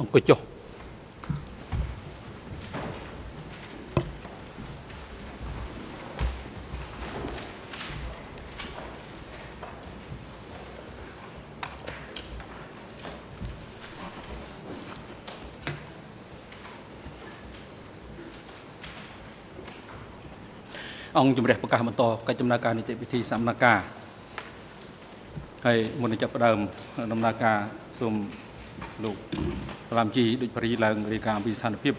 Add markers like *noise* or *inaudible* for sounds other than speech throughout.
អង្គុយចុះអង្គជំរះប្រកាសបន្តកិច្ចដំណើរការនីតិវិធីសម្ដែងការហើយមុននឹងចាប់ផ្ដើមដំណើរការសូមលោក ប្រាំជីដូចបរិយឡើងរាយការណ៍អំពីស្ថានភាព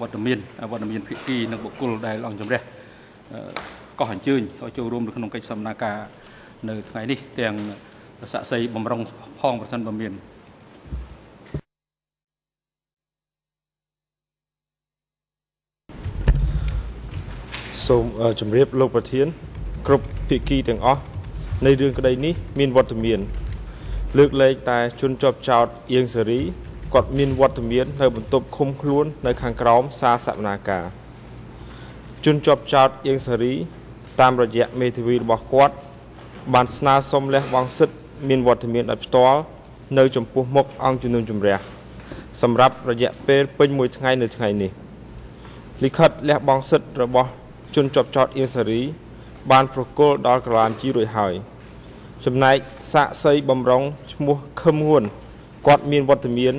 វត្តមានវត្តមានភិក្ខីនិងបុគ្គលដែលអង្គជំរះកោះអញ្ជើញឲ្យចូលរួមនៅក្នុងកិច្ចសកម្មភាពនៅថ្ងៃនេះទាំងសាក់សីបំរុងផងប្រសិនបើមានសូមជម្រាបលោកប្រធាន គ្រប់ភាគីទាំងអស់នៃរឿងក្តីនេះមានវត្តមាន លើកលែងតែជនជាប់ចោតអៀងសេរី គាត់មានវត្តមាននៅបន្ទប់ឃុំខ្លួននៅខាងក្រោមសាសនាការជនជាប់ចោតអៀងសេរី តាមរយៈមេធាវីរបស់គាត់ បានស្នើសុំលះបង់សិទ្ធិមានវត្តមានដោយផ្ទាល់នៅចំពោះមុខអង្គជំនុំជម្រះសម្រាប់រយៈពេលពេញមួយថ្ងៃនៅថ្ងៃនេះលិខិតលះបង់សិទ្ធិរបស់ជនជាប់ចោតអៀងសេរី បានប្រគល់ដល់ក្រឡាមជីរួចហើយចំណែកសាកសីបំរុងឈ្មោះខឹមងួនគាត់មានវត្តមាន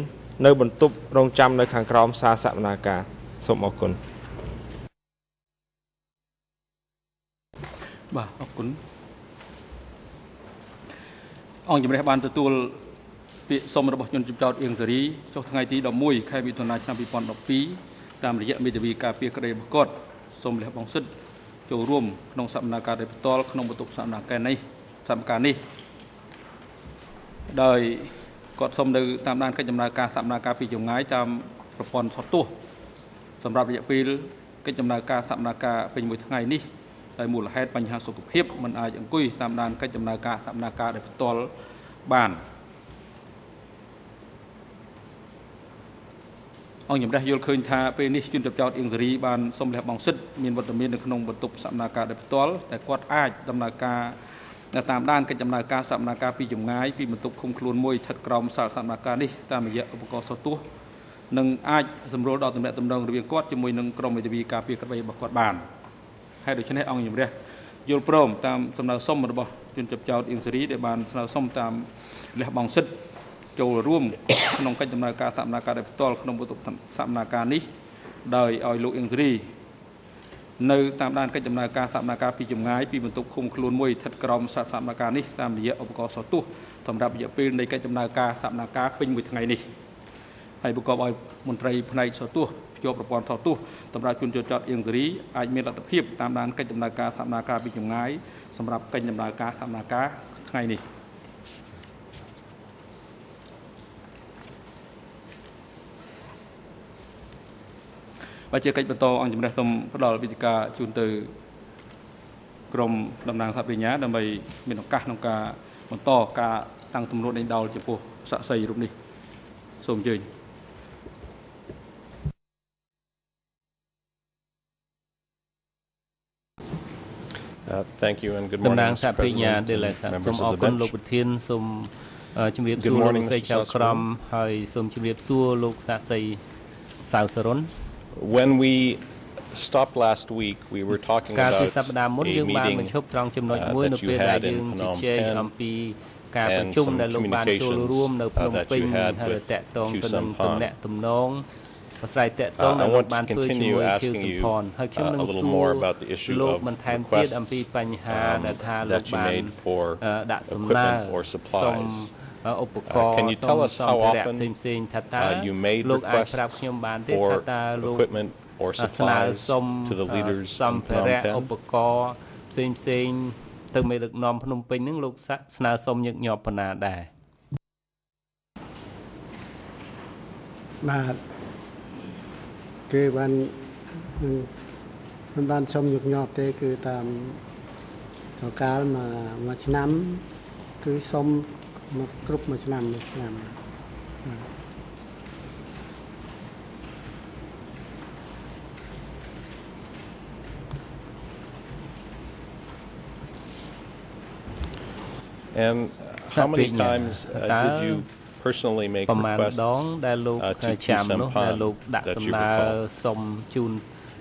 នៅបន្ទប់រងចាំនៅខាងក្រោមសាសនាការសូមអរគុណបាទអរគុណអង្គជំរះបានទទួលពាក្យសុំរបស់ជនជំចោតអៀងសេរីចុះថ្ងៃទី11ខែមិថុនាឆ្នាំ2012តាមរយៈមេធាវីការពារក្តីរបស់គាត់សូមលះបង់សិទ្ធិចូលរួមក្នុងសកម្មភាពដោយផ្ទាល់ក្នុងបន្ទប់សកម្មភាពនេះសកម្មភាពនេះដោយ គាត់សូមនៅតាមដានកិច្ចដំណើរការសកម្មភាពពីចម្ងាយតាមប្រព័ន្ធសតទស្សន៍សម្រាប់រយៈពេលកិច្ចដំណើរការសកម្មភាពពេញមួយថ្ងៃនេះដោយមូលហេតុបញ្ហាសុខភាពមិនអាចអង្គុយតាមដានកិច្ចដំណើរការសកម្មភាពដោយផ្ទាល់បានអង្គជំរះយល់ឃើញថាពេលនេះជនចាប់ចោតអៀងសេរីបានសុំលះបង់សិទ្ធិមានវត្តមាននៅក្នុងបន្ទប់សកម្មភាពដោយផ្ទាល់តែគាត់អាចដំណើរការ តាមដានកិច្ចដំណើរការសកម្មភាពពីចម្ងាយពីបន្ទប់ឃុំខ្លួនមួយស្ថិតក្រោមសាលសកម្មភាពនេះតាមរយៈឧបករណ៍សោះទស្សន៍និងអាចសម្រួលដល់ទំនាក់ទំនងរវាងគាត់ជាមួយនឹងក្រុមមេធាវីការពារក្តីរបស់គាត់បានហើយដូច្នេះអង្គជំរះយល់ព្រមតាមសំណើសុំរបស់ជនចាប់ចោតអ៊ីងសេរីដែលបានស្នើសុំតាមលះបង់សិទ្ធិចូលរួមក្នុងកិច្ចដំណើរការសកម្មភាពដោយផ្ទាល់ក្នុងបន្ទប់សកម្មភាពនេះដោយឲ្យលោកអ៊ីងសេរី នៅតាមដានកិច្ចដំណើរការសកម្មភាពពីចម្ងាយពីបន្ទប់ឃុំខ្លួនមួយស្ថិតក្រោមសកម្មភាពនេះតាមរយៈឧបករណ៍សោះទស្សន៍សម្រាប់រយៈពេលនៃកិច្ចដំណើរការសកម្មភាពពេញមួយថ្ងៃនេះហើយប្រកបឲ្យមន្ត្រីផ្នែកសោះទស្សន៍ភ្ជាប់ប្រព័ន្ធថតទស្សន៍សម្រាប់ជនជាប់ចោតអៀងសេរីអាចមានលទ្ធភាពតាមដានកិច្ចដំណើរការសកម្មភាពពីចម្ងាយសម្រាប់កិច្ចដំណើរការសកម្មភាពថ្ងៃនេះ បើជាកិច្ចបន្តអង្គជំនះសូមផ្ដល់វិធីការជូនទៅក្រមតំណាងសហបញ្ញាដើម្បីមានឱកាសក្នុងការបន្តការតាំងទំនួលដេញដោលចំពោះសាក់សីរូបនេះសូមអញ្ជើញ Thank you and good morning តំណាងសហបញ្ញាដេលេសាសូមអរគុណលោកប្រធានសូមជំរាបសួរលោកស្រីចៅក្រមហើយសូមជំរាបសួរលោកសាក់សីសៅសរុន When we stopped last week, we were talking about a meeting uh, that you had in Phnom Penh ការប្រជុំដែលលោកបានចូលរួមនៅភ្នំពេញហើយតកតងទៅនឹងទំនាក់ទំនងអាស្រ័យតកតងដែលលោកបានធ្វើជាមួយ Q សំផនហើយខ្ញុំនឹងសួរលោកបន្ថែមទៀតអំពីបញ្ហាដែលថាលោកបានដាក់សំណើសុំ ឧបករណ៍ Can you tell us how often ផ្សេងៗថាតើ you made លោកអាចប្រាប់ខ្ញុំបានទេថាតើលោក equipment or supplies to the leaders សម្ភារៈឧបករណ៍ផ្សេងផ្សេងទៅមេដឹកនាំភ្នំពេញនឹងលោកស្នើសុំញឹកញាប់ប៉ុណ្ណាដែរបាទគឺបានមិនបានសុំញឹកញាប់ទេ គឺតាមសកាលមួយមួយឆ្នាំ គឺសុំ មកគ្រប់មួយឆ្នាំមួយឆ្នាំ And how many times uh, did you personally make ប្រមាណ requests ដងដែលលោក uh, to ចាំ Q នោះដែលលោក Sampan ដាក់ that សំ you ណើ recall? សុំជូន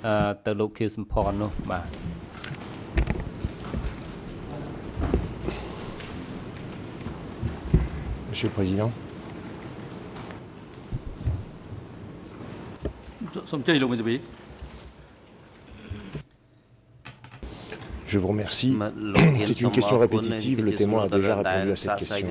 អឺទៅលោកខៀវសំផននោះបាទ Monsieur le Président. Je vous remercie. C'est une question répétitive. Le témoin a déjà répondu à cette question.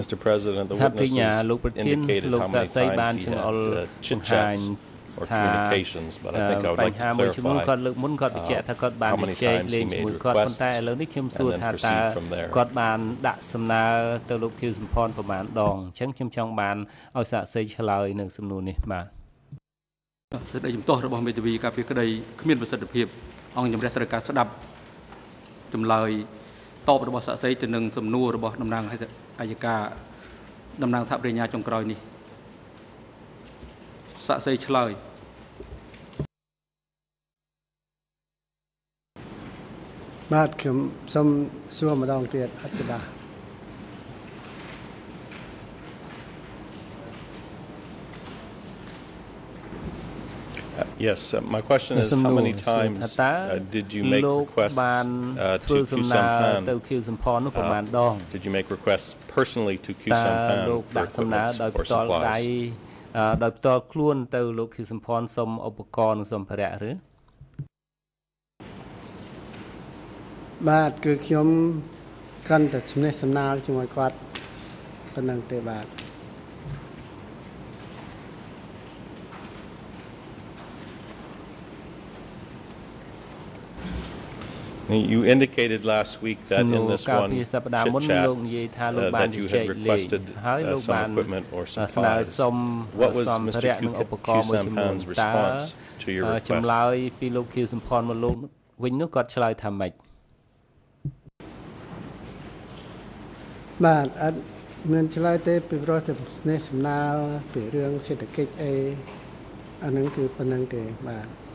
Mr. President, the សហប្រញ្ញាលោក witnesses ប្រធាន indicated លោក how សា many សីបាន times he ចង្អុល had uh, បង្ chit ហាញ chats or ថា communications, but I think I would ប like ញ្ហា to មួយចំនួន clarify គាត់លើកមុនគាត់បញ្ជាក់ថាគាត់បាន how ជ many ជែក times លេង he ជាមួយ made គាត់ប៉ុន្ requests តែឥឡូវនេះខ្ញុំសួរ and then ថាតើ proceed from there. គាត់បានដាក់សំណើទៅលោកខៀវសំផនប្រមាណដងអញ្ចឹងខ្ញុំចង់បានឲ្យសាកសីឆ្លើយនៅសំណួរនេះបាទសេចក្តីជំទាស់របស់មេធាវីការពីក្តីគ្មានប្រសិទ្ធភាពអង្គជំរះត្រូវការស្ដាប់ចម្លើយ តបរបស់សាក្សីទៅនឹងសំណួររបស់តំណាងអัยការតំណាងថាបរិញ្ញាចុងក្រោយនេះសាក្សីឆ្លើយបាទខ្ញុំសូមសួរម្ដងទៀតអត់ច្បា Yes, uh, my question is how many times uh, did you make requests uh, to Khieu Samphan? Uh, did you make requests personally to Khieu Samphan for equipment or supplies? ដោយផ្ទាល់ខ្លួនទៅលោកឃីសំផនសុំឧបករណ៍និងសម្ភារៈឬបាទគឺខ្ញុំកាន់តែស្នេហ៍សំណាលជាមួយគាត់ប៉ុណ្ណឹងទេបាទ You indicated last week that in this one chit chat uh, that you had requested uh, some equipment or supplies. What was Mr. Khieu, response to your request? បាទអត់មានឆ្លើយទេពីព្រោះសំណេះសំណាលពីរឿងសេដ្ឋកិច្ចអីអាហ្នឹងគឺប៉ុណ្្នឹងទេបាទ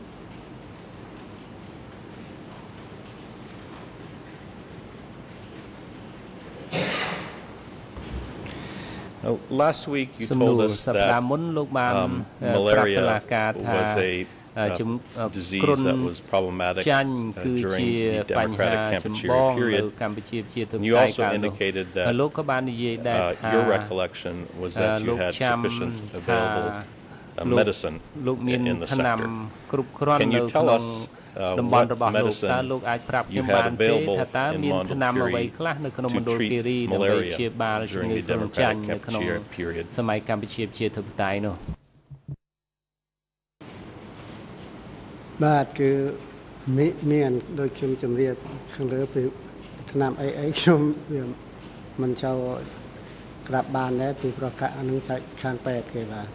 last week you សំណួ told រ us សប្តាហ៍ that មុនលោកបាន um, អឺប្រាប់តុ malaria លាការថា was a អឺ uh, ជំអឺ disease គ្រុន that was problematic ចាញ់ uh, គឺ during ជា the បញ្ហា Democratic ចម្ប Kampuchea ងនៅ period. កម្ពុជាជាធិប You តេយ្យ also កាលនោះ indicated that ហើយលោកក៏បាននិយាយដែរ uh, ថា your recollection was អឺ that លោ you ក had ចាំ sufficient ថា available uh, លោក medicine លោកមាន in the ថ្នាំ sector. គ្រប់គ្រាន់ Can នៅ you ក្នុង tell us uh, តំបន់ what របស់លោក medicine តើលោកអាចប្រាប់ខ្ញុំ you had បានទេ available ថាតើ in មានថ្នាំអ្វី Mondulkiri ខ្លះនៅក្នុងម to ណ្ឌល treat គិរីដើម្បី malaria ព្យាបាលជំ during ងឺ the គ្រុនចាញ់ Democratic នៅក្នុង Kampuchea period? សម័យកម្ពុជាជាធិបតេយ្យនោះបាទគឺមីមានដូចខ្ញុំជម្រាបខាងលើពីឆ្នាំអីអីខ្ញុំវាមិនចូលក្រាបបានដែរពីប្រកាសអានឹងសាច់ខាងពេទ្យគេបាទ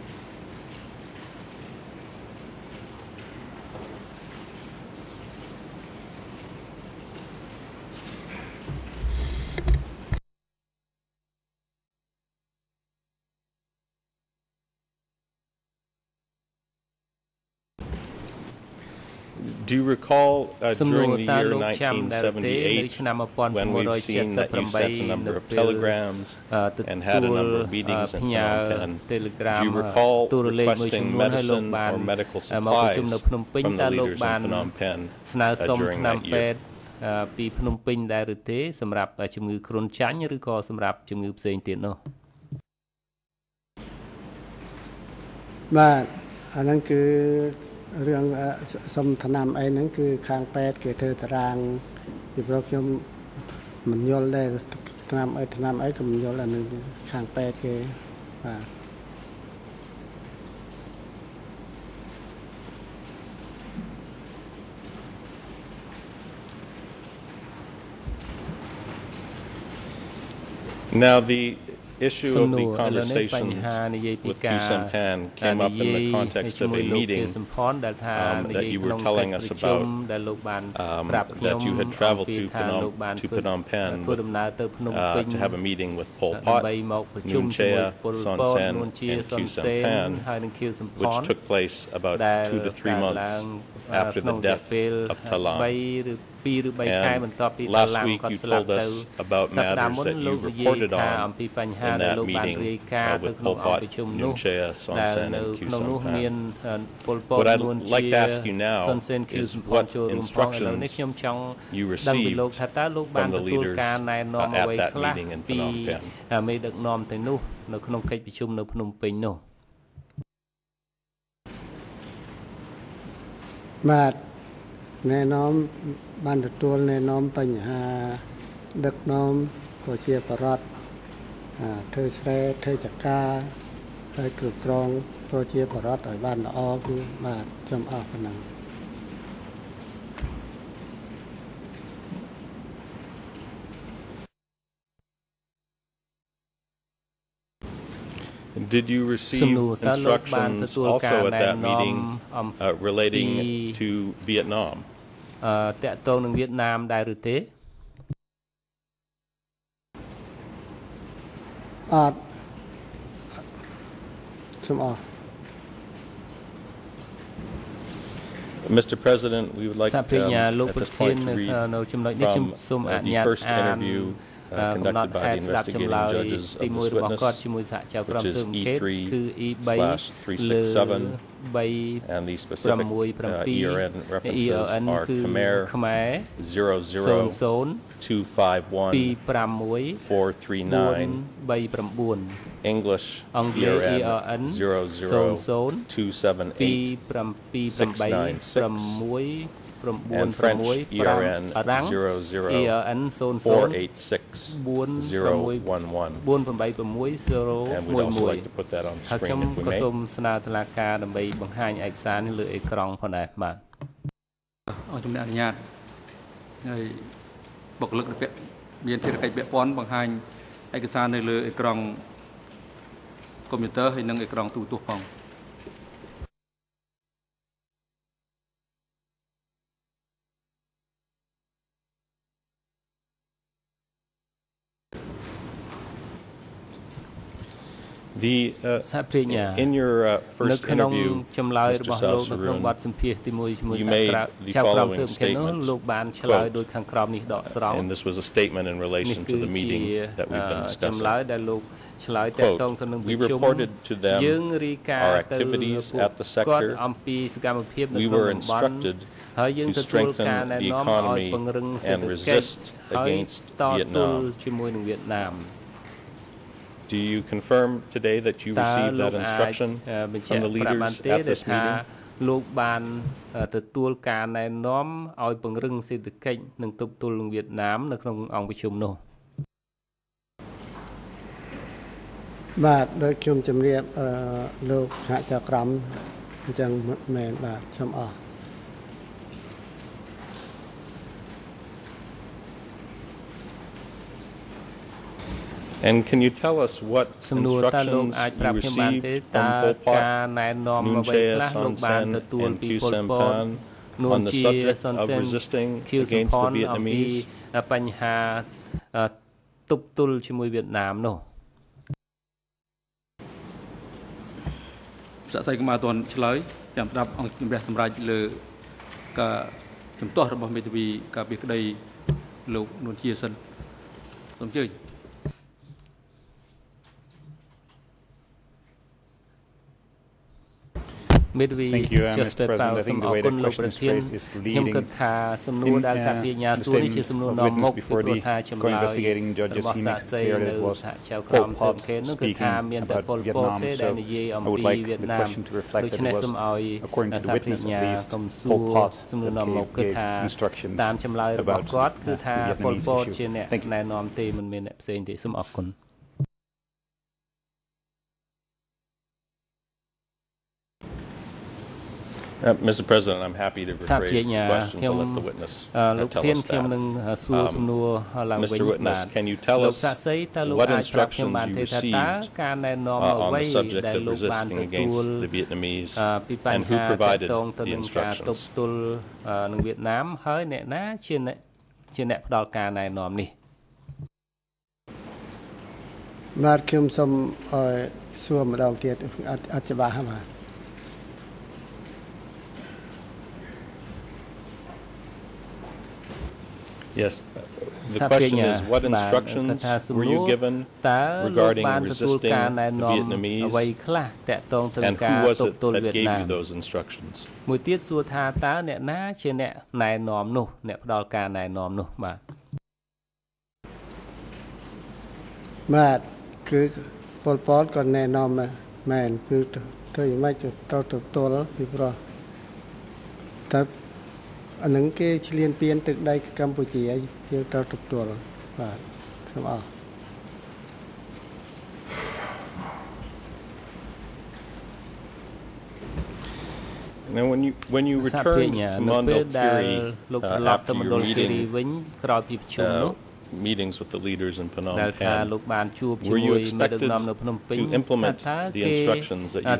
Do you recall uh, during the year 1978 when we've seen that you set the number of telegrams and had a number of meetings in Phnom Penh? Do you recall requesting medicine or medical supplies from the leaders in Phnom Penh uh, during that year? ពីភ្នំពេញដែរឬទេសម្រាប់ជំងឺគ្រុនចាញ់ឬក៏សម្រាប់ជំងឺផ្សេងទៀតនោះបាទអាហ្នឹងគឺ រឿងអឺសសុំថ្នាំអីហ្នឹងគឺខាងពេទ្យគេធ្វើតារាងពីព្រោះខ្ញុំមិនយល់ដែរថ្នាំអីថ្នាំអីក៏មិនយល់អាហ្នឹងខាងពេទ្យគេបាទ Now, the issue of the conversations with Khieu Samphan came up in the context of a meeting um, that you were telling us about um, that you had traveled to Phnom, to Phnom Penh with, uh, to have a meeting with Pol Pot, Nuon Chea, Son Sen, and Khieu Samphan, which took place about two to three months after the death of Talam. And last week you told us about matters that you reported on in that meeting uh, with Pol Pot, Nunchea, Son Sen, and Q Son What I'd like to ask you now is what instructions you received from the leaders uh, at that meeting in Phnom Penh. បាទណែនាំបានទទួលណែនាំបញ្ហាដឹកនាំប្រជាប្រដ្ឋធ្វើស្រែធ្វើចកាហើយគ្រប់គ្រងប្រជាប្រដ្ឋឲ្យបានល្អគឺបាទចំអស់ប៉ុណ្ណឹង Did you receive instructions also at that meeting uh, relating to Vietnam? តកតងនឹងវៀតណាមដែរឬទេអត់សូមអរ Mr. President, we would like um, at this point to read from uh, the first interview uh, conducted by the investigating judges of this witness, which is E3 slash 367, and the specific uh, ERN references are Khmer 00 251 439 English ERN 00 278 696 and French ERN 00 486 011 and we'd also like to put that on the screen if we may សូមស្នើតុលាការដើម្បីបង្ហាញឯកសារនេះលើអេក្រង់ផងដែរបាទអរជំរាបអនុញ្ញាតហើយបុគ្គលិកពាក់មានភារកិច្ចពាក់ព័ន្ធបង្ហាញឯកសារនៅលើអេក្រង់កុំព្យូទ័រហើយនិងអេក្រង់ទូរទស្សន៍ផង The uh, in your uh, first interview you made the following statement. Quote, and this was a statement in relation to the meeting that we've been discussing. We reported to them our activities at the sector. We were instructed to strengthen the economy and resist against Vietnam. Do you confirm today that you received that instruction from the leaders at this meeting? លោកបានទទួលការណែនាំឲ្យពង្រឹងសេដ្ឋកិច្ចនិងទប់ទល់នឹងវៀតណាមនៅក្នុងអង្គប្រជុំនោះបាទដោយខ្ញុំជម្រាបលោកសហចក្រមអញ្ចឹងមែនបាទសូមអរ And can you tell us what instructions you received from Pol Pot, Noon Chea, Son Sen, and Khieu Samphan on the subject of resisting against the Vietnamese? បញ្ហាទប់ទល់ជាមួយវៀតណាមនោះសាក់សីក៏មកអត់ទាន់ឆ្លើយចាំស្ដាប់អង្គជំរះសម្រាប់លើការជំទាស់របស់មេធាវីការពីក្តីលោកនួនជាសិនសូមអញ្ជើញ Midway just about សូមអរគុណលោកប្រធានខ្ញុំគិតថាសំណួរដែលសាធារណសួរនេះជាសំណួរនាំមុខពីព្រោះថាចម្លើយរបស់សាស្ត្រីនៅសហចៅក្រមសឹមខេននោះគឺថាមានតែពលពតទេដែលនិយាយអំពីវៀតណាមដូច្នេះសូមឲ្យសាធារណកុំសួរសំណួរនាំមុខគឺថាតាមចម្លើយរបស់គាត់គឺថាពលពតជាអ្នកណែនាំទេមិនមានអ្នកផ្សេងទេសូមអរគុណ Uh, Mr. President, I'm happy to rephrase the question to let the witness uh, tell us that. Um, Mr. Witness, can you tell us what instructions you received uh, on the subject of resisting against the Vietnamese and who provided the instructions? នឹងវៀតណាមហើយអ្នកណាជាអ្នកជាអ្នកផ្ដល់ការណែនាំនេះបាទខ្ញុំសូមសួរម្ដងទៀតអត់ច្បាស់បាទ Yes. The question is, what instructions were you given regarding resisting the Vietnamese, and who was it that gave you those instructions? មួយទៀតសួរថាតើអ្នកណាជាអ្នកណែនាំនោះអ្នកផ្ដល់ការណែនាំនោះបាទបាទគឺពលពតក៏ណែនាំមែនគឺធ្វើយ៉ាងម៉េចទៅទទួលពីព្រោះតើ អានឹងគេឈ្លានពានទឹកដីកម្ពុជាឲ្យយើងត្រូវទទួលបាទសូមអរនៅ when you when you return to Mondulkiri លោកត្រឡប់ទៅមណ្ឌលគិរីវិញក្រោយពីប្រជុំនោះ meetings with the leaders in Phnom Penh លោកបានជួបជាមួយមេដឹកនាំនៅភ្នំពេញថាតើគេ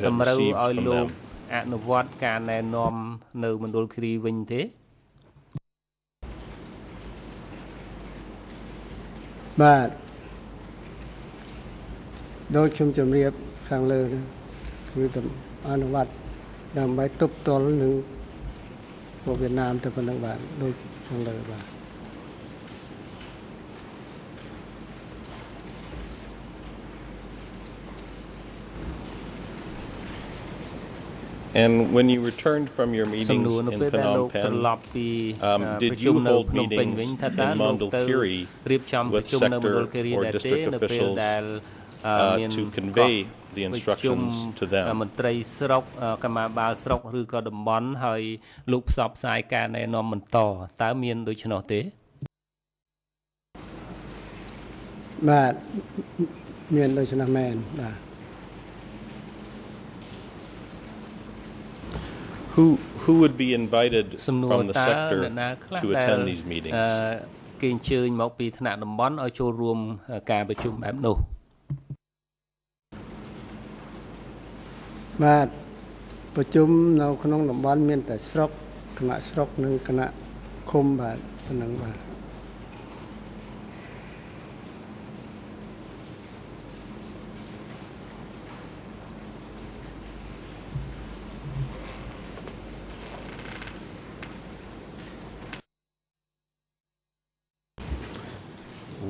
តម្រូវឲ្យលោកអនុវត្តការណែនាំនៅមណ្ឌលគិរីវិញទេ បាទដោយខ្ញុំជម្រាបខាងលើនេះគឺអនុវត្តដើម្បីទប់ទល់នឹងពួកវៀតណាមទៅប៉ុណ្ណឹងបាទដូចខាងលើបាទ And when you returned from your meetings in Phnom Penh, um, did you hold meetings in Mondulkiri with sector or district officials uh, to convey the instructions to them មន្ត្រីស្រុកកម្មាបាលស្រុកឬក៏តំបន់ហើយលោកផ្សព្វផ្សាយការណែនាំបន្តតើមានដូច្នោះទេបាទមានដូច្នោះមែនបាទ Who who would be invited from the sector to attend these meetings? គេអញ្ជើញមកពីថ្នាក់តំបន់ឲ្យចូលរួមការប្រជុំបែបនោះបាទប្រជុំនៅក្នុងតំបន់មានតែស្រុកគណៈស្រុកនិងគណៈឃុំបាទប៉ុណ្ណឹងបាទ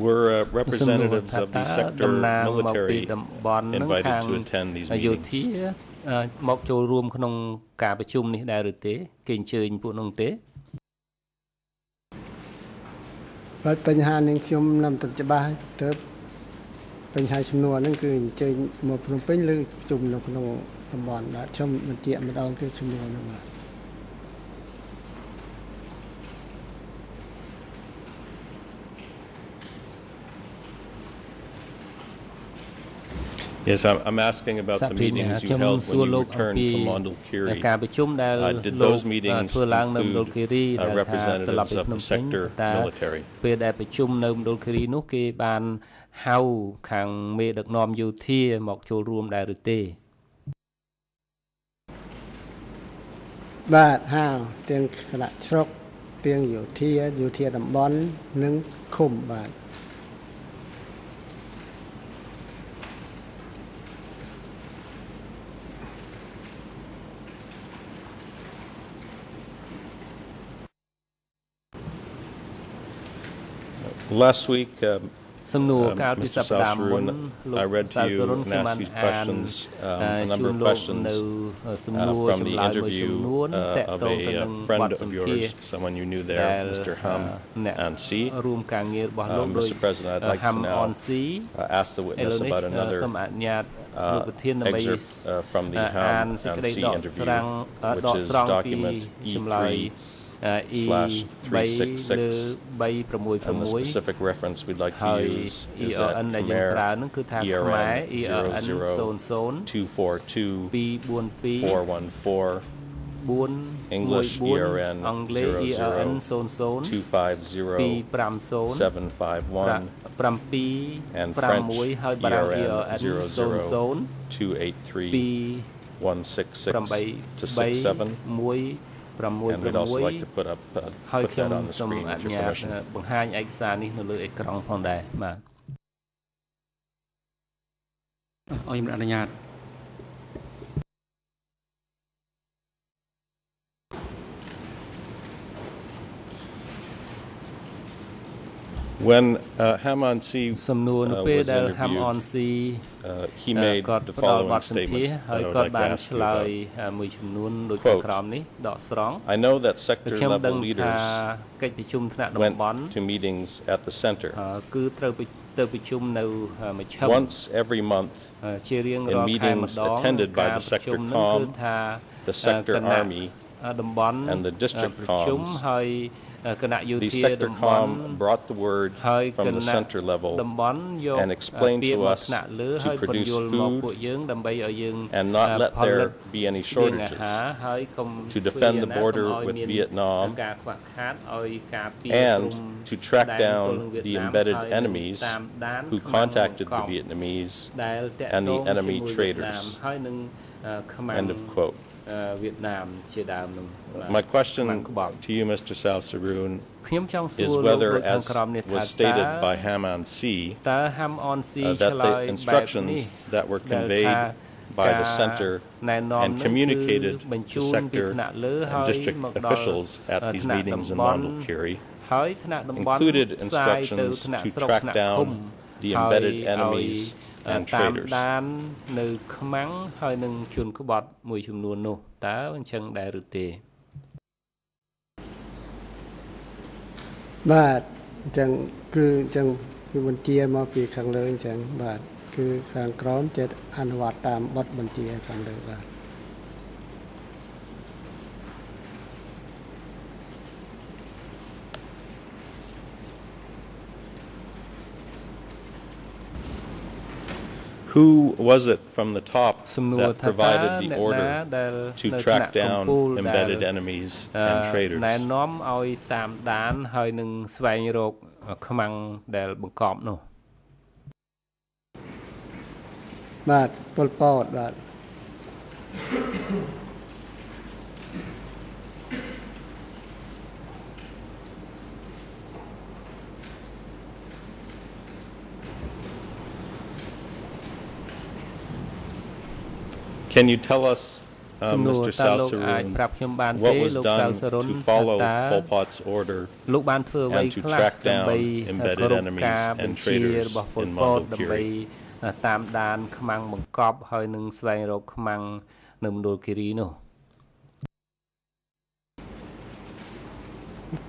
were uh, representatives of the sector military invited to attend these meetings មកចូលរួមក្នុងការប្រជុំនេះដែរឬទេ គេអញ្ជើញពួកនោះទេបាទបញ្ហានេះខ្ញុំនាំទៅច្បាស់ទៅបញ្ហាចំនួនហ្នឹងគឺអញ្ជើញមកភ្នំពេញឬប្រជុំនៅក្នុងតំបន់បាទខ្ញុំបញ្ជាក់ម្ដងទៀតចំនួនហ្នឹងបាទ Yes, I'm asking about the meetings you held when you returned to Mondulkiri. Uh, did those meetings include uh, representatives of the sector military? ពេលដែលប្រជុំនៅមណ្ឌលគិរីនោះគេបានហៅខាងមេដឹកនាំយោធាមកចូលរួមដែរឬទេបាទហៅទាំងគណៈស្រុកទាំងយោធាយោធាតំបន់និងឃុំបាទ Last week, um, សំណួរកាលពីសប្តាហ៍មុនលោកសាសុរុនខ្ញុំបានអាន a number of questions នៅសំណួរចម្លើយមួយចំនួនតកតងទៅនឹងបទសម្ភាសន៍ someone you knew there Mr. Ham Ansi រួមការងាររបស់លោកដោយ Mr. President I'd like to now ask the witness about another សូមអនុញ្ញាតលោកប្រធានដើម្បី from the Ham Ansi interview which is document E3 slash 366 and the specific reference we'd like to use is at Khmer ERN 00242414 English ERN 00250751 and French ERN 00283 166 to 67 and we'd also like to put up uh, ហើយ put ខ្ញុំ that on the សូម screen អ with នុ your ញ្ញាត permission. បង្ហាញឯកសារនេះនៅលើអេក្រង់ផងដែរបាទអរខ្ញុំអនុញ្ញាត When uh, Haman C. សំណួរនៅ uh, ពេល was ដែល Ham on interviewed, C uh, he អឺ made គាត់ the ផ្ដល់ប following ទសម្ភាស statement ហើយ that I គាត់ would បាន like to ask ឆ្ you លើយ about. អឺមួយចំនួនដូចខា Quote, ងក្រោមនេះដកស្រង់ I know that គឺ sector ខ្ញុំដឹង level ថា leaders កិច្ចប្រជុំថ្នាក់តំ went បន់ to meetings at the center អឺគឺត្រូវទៅទៅប្រជុំនៅមជ្ឈម once every month. អឺជារៀង in រាល់ខែ meetings ម្ដង attended by ការ the ប្រជុំ sector ហ្នឹងគឺ com, ថា the sector គណៈ army, តំបន់ and the district ប្រជុំ coms. ហើយ គណៈយោ The ធា sector តំបន់ com brought the word ហើយ from គ the ណៈ center level តំបន់យក and explained ពាក្យ to មក us ថ្នាក់លើ to ហើយពន្ produce យល់មក food ពួកយើងដើម្បីឲ្យយើង and not អឺ let ផលិ there ត be any ស្បៀងអា shortages. ហារហើយកុំ to defend the ធ្វើយ៉ាងណា border កុំឲ្យ with មាន Vietnam ការខ្វះខាតឲ្យការពារ and ព្រំ to track ដែនទល់នឹង down វៀត the ណាម embedded ហើយនឹង enemies តាមដាន who ខ្មាំង contacted ក the ង់ Vietnamese ដែលតាក់ and ទ the ង enemy ជាមួយវៀតណាម traders. ហើយនឹងអឺខ្មាំង End of quote. អឺវៀតណាមជាដើមនឹងបាទ My question to you, Mr. Sao Sarun, is whether, as was stated by Hamon C, uh, that the instructions that were conveyed by the center and communicated to sector and district officials at these meetings in Mondulkiri included instructions to track down the embedded enemies and traitors. បាទអញ្ចឹងគឺអញ្ចឹងគឺបញ្ជាមកពីខាងលើអញ្ចឹងបាទគឺខាងក្រោមចិត្តអនុវត្តតាមបទបញ្ជាខាងលើបាទ Who was it from the top សំណួរ that ថាតើ provided អ្នក the ណា order ដែល to នៅថ្នាក់ track កំ down ពូលដែល embedded enemies អឺ and traders? ណែនាំឲ្យតាមដានហើយនឹងស្វែងរកខ្មាំងដែលបង្កប់នោះ បាទពលពតបាទ Can you tell us, សំ um, ណួរ Mr. តើ Sao លោកអាច Saroon, ប្រាប់ខ្ញុំបានទេ what was លោកសាវ done សរុន to ថា follow តើ Pol Pot's order លោកបានធ្វើអ្វី and to ខ្លះ track down ដើម្បី embedded គោរព enemies ការ and បញ្ជា traders របស់ពល in ពត Mondulkiri? ដើម្បីតាមដានខ្មាំងបង្កប់ហើយនឹងស្វែងរកខ្មាំងនៅមណ្ឌលគិរីនោះ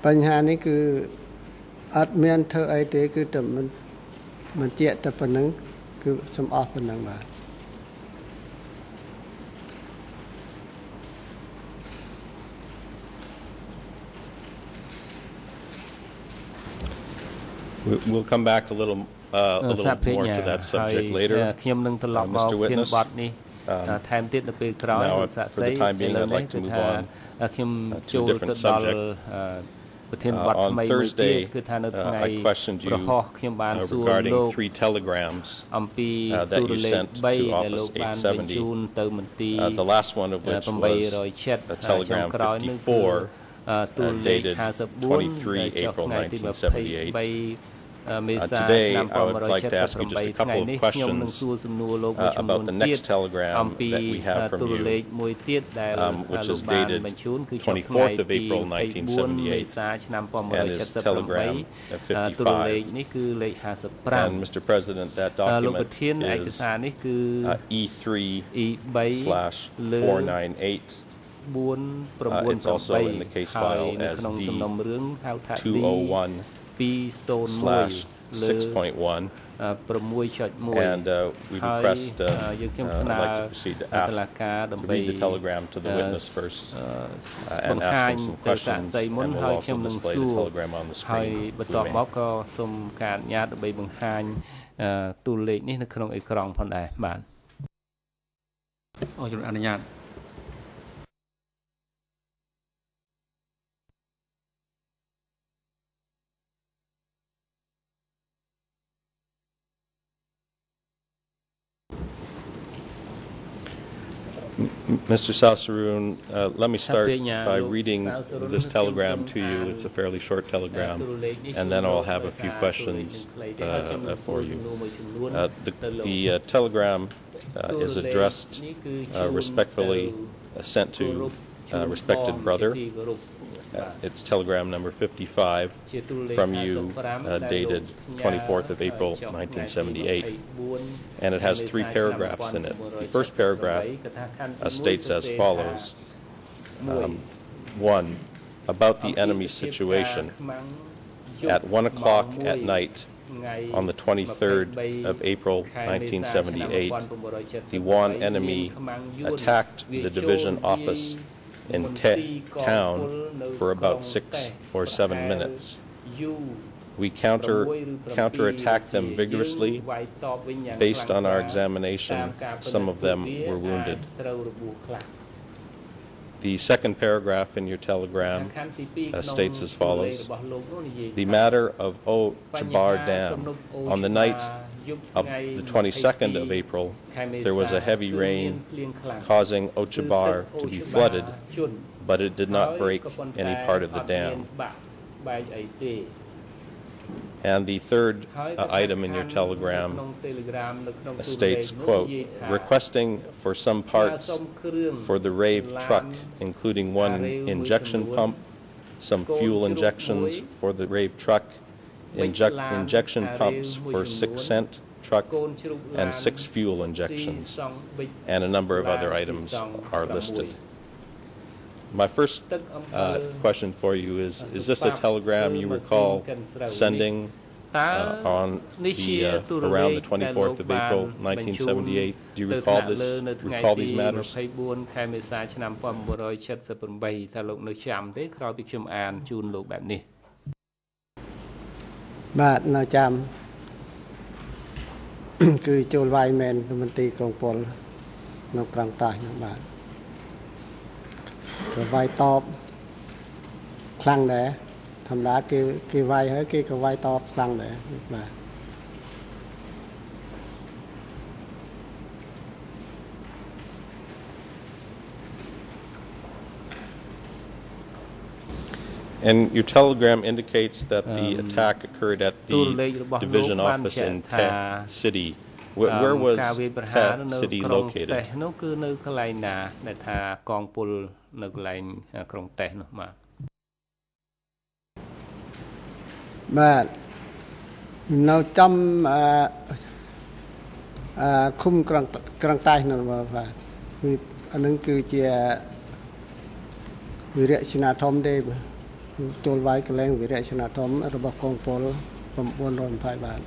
បញ្ហានេះគឺអត់មានធ្វើអីទេគឺតែមិនបញ្ជាក់តែប៉ុណ្្នឹងគឺសំអស់ប៉ុណ្្នឹងបាទ We- We'll come back a little, uh, a សា little ភិ more ញ្ញា to that ហើយ subject later. ខ្ញុំនឹងត្រឡប់ Uh, មក Mr. ធាន Witness, បទនេះអឺថែមទៀតនៅពេលក្រោយ now, លោកសាក់ for សី the time being, ឥឡូវ I'd នេះ like to គឺ move ថា on ខ្ញុំ to a ចូល different ទៅដល់ subject. អឺប្រធានបទ Uh, on ថ្មីមួយទៀត Thursday, គឺថានៅ uh, ថ្ងៃ I questioned you ប្រហោះខ្ញុំបាន uh, សួរ regarding លោក three telegrams. អំពី uh, that ទូរ you លេខ sent 3 to ដែលលោក Office បានបញ្ជូន 870. ទៅមន្ទីរ Uh, the last one of which was 800 chat a telegram ចុងក្រោយនោះគឺ 54, អឺទូរ uh, លេខ dated 54 23 ដែលចុះ April ថ្ងៃទី 1978. Uh, uh, today, I would like to ask you just a couple of questions uh, about the next telegram that we have from you, um, which is dated 24th of April 1978, and is telegram 55. And, Mr. President, that document is uh, E3 slash 498. Uh, it's also in the case file as D201 slash លើ 6.1. 6.1 And uh, we ហើយ request, uh, អឺយើងខ្ញុំ uh, ស្នើ I'd like to proceed to តុលា ask ការ to ដើម្បី read the telegram to the អឺ witness first អឺ uh, បង្ and ហា ask ញ him some ទៅសាក questions សីមុន and ហើយ we'll ខ្ញុំ also នឹង display សួ the រ telegram on the ហើយ screen. បន្ទាប់មកក៏សូមការអនុញ្ញាតដើម្បីបង្ហាញអឺទូលេខនេះនៅក្នុងអេក្រង់ផងដែរបាទអរខ្ញុំអនុញ្ញាត Mr. Sao Sarun, uh, let me start by reading this telegram to you. It's a fairly short telegram, and then I'll have a few questions uh, for you. Uh, the, the uh, telegram uh, is addressed uh, respectfully, sent to respected brother. Uh, it's telegram number 55 from you, uh, dated 24th of April, 1978. And it has three paragraphs in it. The first paragraph uh, states as follows um, One, about the enemy situation. At 1 o'clock at night, on the 23rd of April 1978, the Yuon enemy attacked the division office in te- town for about six or seven minutes. We counter counterattacked them vigorously. Based on our examination, some of them were wounded. The second paragraph in your telegram uh, states as follows The matter of O Chabar Dam. On the night of the 22nd of April, there was a heavy rain causing Ochabar to be flooded, but it did not break any part of the dam. And the third uh, item in your telegram states, quote, requesting for some parts for the RAVE truck, including one injection pump, some fuel injections for the RAVE truck, inject, injection pumps for six cent truck, and six fuel injections, and a number of other items are listed. My first uh, question for you is Is this a telegram you recall sending uh, on the, uh, around the 24th of April 1978? Do you recall, this, recall these matters? ខែមេសាឆ្នាំ1978ថាលោកនៅចាំទេក្រោយពីខ្ញុំអានជូនលោកបែបនេះ បាទនៅចាំគឺចូលវាយមែនមន្ត្រីកងពលនៅក្រំតាស់ហ្នឹងបាទក៏វាយតបខ្លាំងដែរធម្មតាគេគេវាយហើយគេក៏វាយតបខ្លាំងដែរបាទ And your telegram indicates that the um, attack occurred at the division office in Te City. Where, where was Te City located? នោះគឺនៅកន្លែងណាដែលថាកងពលនៅកន្លែងក្រុងតេសនោះបាទបាទនៅចំអឺអឺឃុំក្រុងក្រុងតេសនោះបាទគឺអានឹងគឺជាវិរៈស្នាធំទេបាទ ចូលវាយកលែងវិរៈចនធមរបស់កងពល920បាទ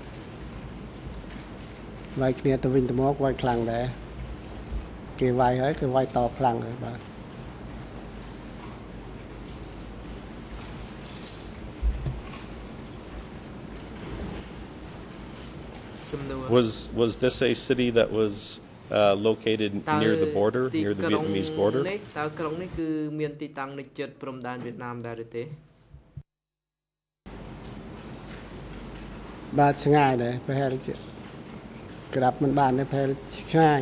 វាយគ្នាទៅវិញទៅមកវាយខ្លាំងដែរគេវាយហើយគេវាយតខ្លាំងហើយបាទ Was was this a city that was uh, located near the border near the Vietnamese border នេះតើក្រុងនេះគឺមានទីតាំងនៅជិតព្រំដែនវៀតណាមដែរឬទេបាទឆ្ងាយដែរប្រហែលជាក្រាបមិនបានទេប្រហែលឆ្ងាយ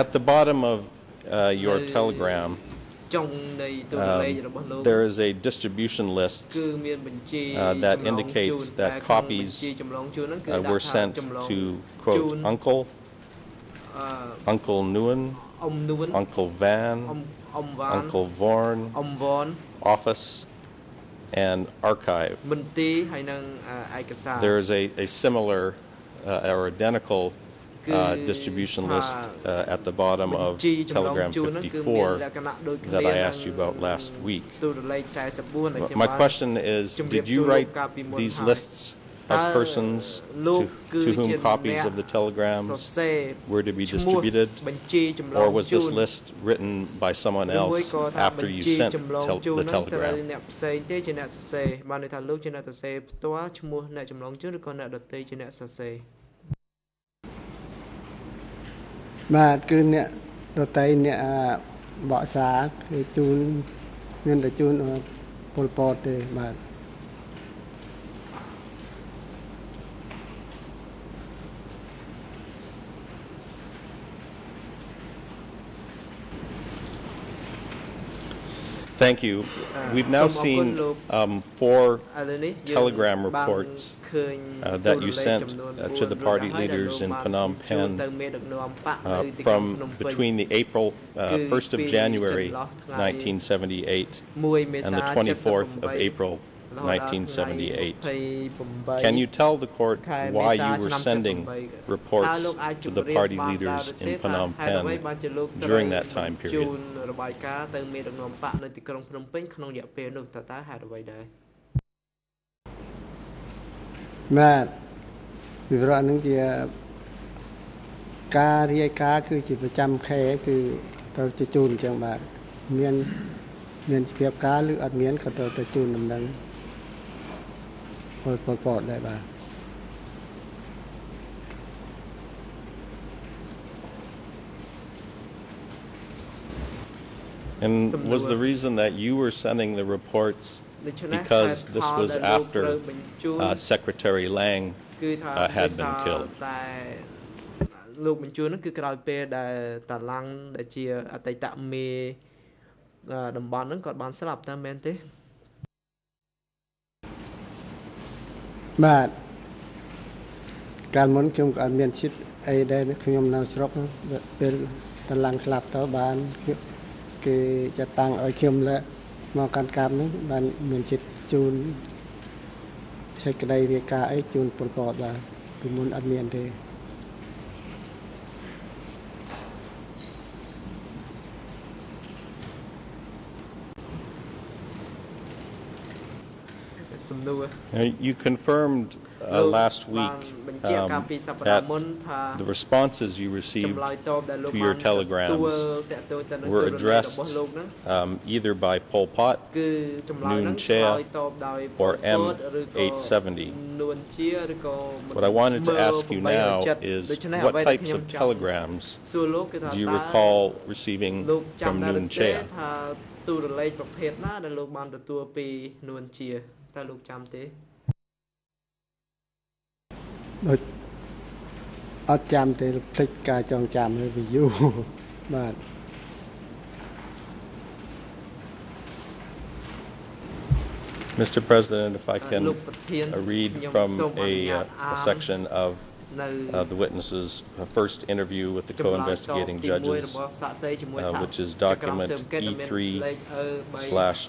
At the bottom of uh, your telegram um, there is a distribution list uh, that indicates that copies uh, were sent to, quote, Uncle, Uncle Nuon, Uncle Van, Uncle Vorn, Office, and Archive. There is a, a similar uh, or identical uh, distribution list uh, at the bottom of Telegram 54 that I asked you about last week. My question is, did you write these lists of persons to, to whom copies of the telegrams were to be distributed, or was this list written by someone else after you sent tel the telegram? បាទគឺអ្នកដតីអ្នកបកសាគឺជូនមានតែជូនពលពតទេបាទ Thank you. We've now seen um, four telegram reports uh, that you sent uh, to the party leaders in Phnom Penh uh, from between the April 1st of January 1978 and the 24th of April 1978. Can you tell the court why you were sending reports to the party leaders in Phnom Penh during that time period? របាយការណ៍ទៅមានដឹកនាំបកនៅទីក្រុងភ្នំពេញក្នុងរយៈពេលនោះតើតើហេតុអ្វីដែរបាទវិវរៈនឹងជាការរាយការណ៍គឺជាប្រចាំខែគឺត្រូវទៅជូនអញ្ចឹងបាទមានមានជាភាពការឬអត់មានក៏ត្រូវទៅជូនដំណឹង Pol Pot ដែរបាទ And was the reason that you were sending the reports because this was after uh, Secretary Lang uh, had been killed? លោកបញ្ជួននោះគឺក្រោយពេលដែលតាឡាំងដែលជាអតីតមេតំបន់ហ្នឹងគាត់បានស្លាប់តើមែនទេបាទកាលមុនខ្ញុំក៏អត់មានសិទ្ធអីដែរខ្ញុំនៅស្រុកពេលតឡើងស្លាប់ទៅបាន គេចាត់តាំងឲ្យខ្ញុំលើមកកាន់កាប់នោះបានមានសិទ្ធជូនសេចក្តីរាយការណ៍អីជូនពលពតបាទពីមុនអត់មានទេសំណួរ You confirmed uh, last week um, that the responses you received to your telegrams were addressed um, either by Pol Pot, Nuon Chea, or M870. What I wanted to ask you now is what types of telegrams do you recall receiving from Nuon Chea? ទូរលេខប្រភេទណាដែលលោកបានទទួលពីនួនជាតើលោកចាំទេ ដូចអត់ចាំទេភ្លេចការចងចាំហើយវាយូរបាទ Mr. President, *laughs* if I can read from a, a section of uh, the witnesses' first interview with the co-investigating judges, uh, which is document E3 slash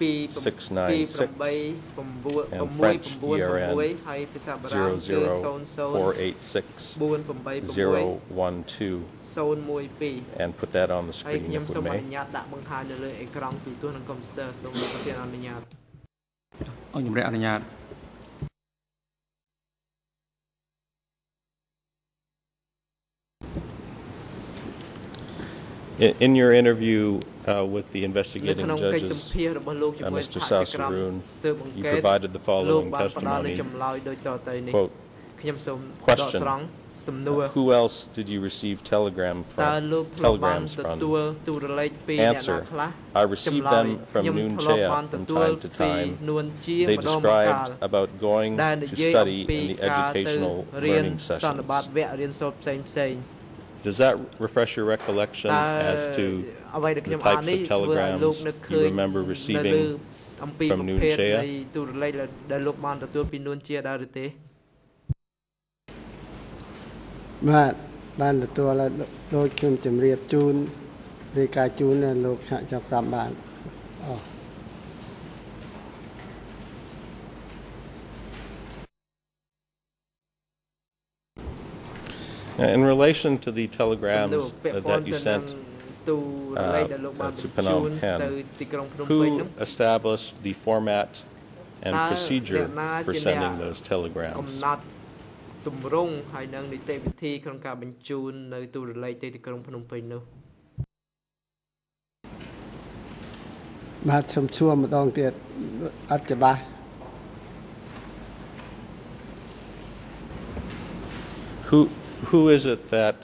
00278 696 and French ERN 00486 012 and put that on the screen if we may. អរជំរាបអនុញ្ញាត In your interview uh, with the investigating judges, uh, Mr. Sao Sarun, you provided the following testimony. Quote, Question. Who else did you receive telegram from, telegrams from? Answer. I received them from Nuon Chea from time to time. They described about going to study in the educational learning sessions. Does that refresh your recollection as to the types of telegrams you remember receiving from Nuon Chea? But in relation to the telegrams that you sent uh, to Phnom Penh, who established the format and procedure for sending those telegrams? ទម្រង់ហើយនឹងនីតិវិធីក្នុងការបញ្ជូននៅទូរលេខទៅទីក្រុងភ្នំពេញនោះបាទសូមសួរម្ដងទៀតអត់ច្បាស់ Who who is it that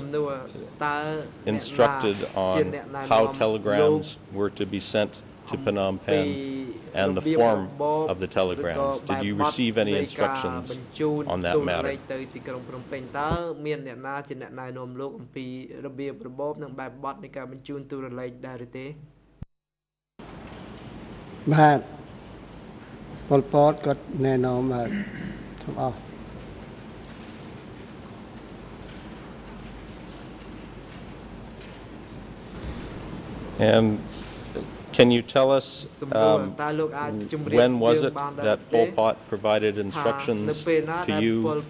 instructed on how telegrams were to be sent to Phnom Penh and the form of the telegrams. Did you receive any instructions on that matter? ទៅទីក្រុងភ្នំពេញតើមានអ្នកណាជាអ្នកណែនាំលោកអំពីរបៀបរបបនិងបែបបទនៃការបញ្ជូនទូរលេខដែរឬទេបាទប៉ុលពតគាត់ណែនាំបាទទាំងអស់ And can you tell us um, when was it that Pol Pot provided instructions to you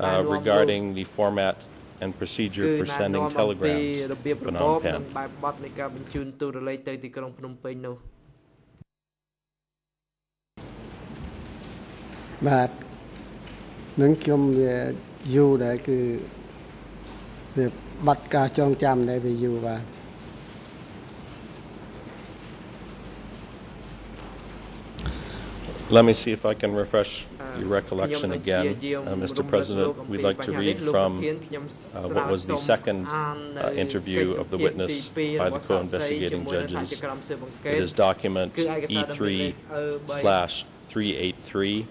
uh, regarding the format and procedure for sending telegrams to Phnom Penh? បាទនឹងខ្ញុំវាយូរដែរគឺវាបាត់ការចងចាំដែរវាយូរបាទ Let me see if I can refresh your recollection again. Uh, Mr. President, we'd like to read from uh, what was the second uh, interview of the witness by the co-investigating judges. It is document E3 slash 383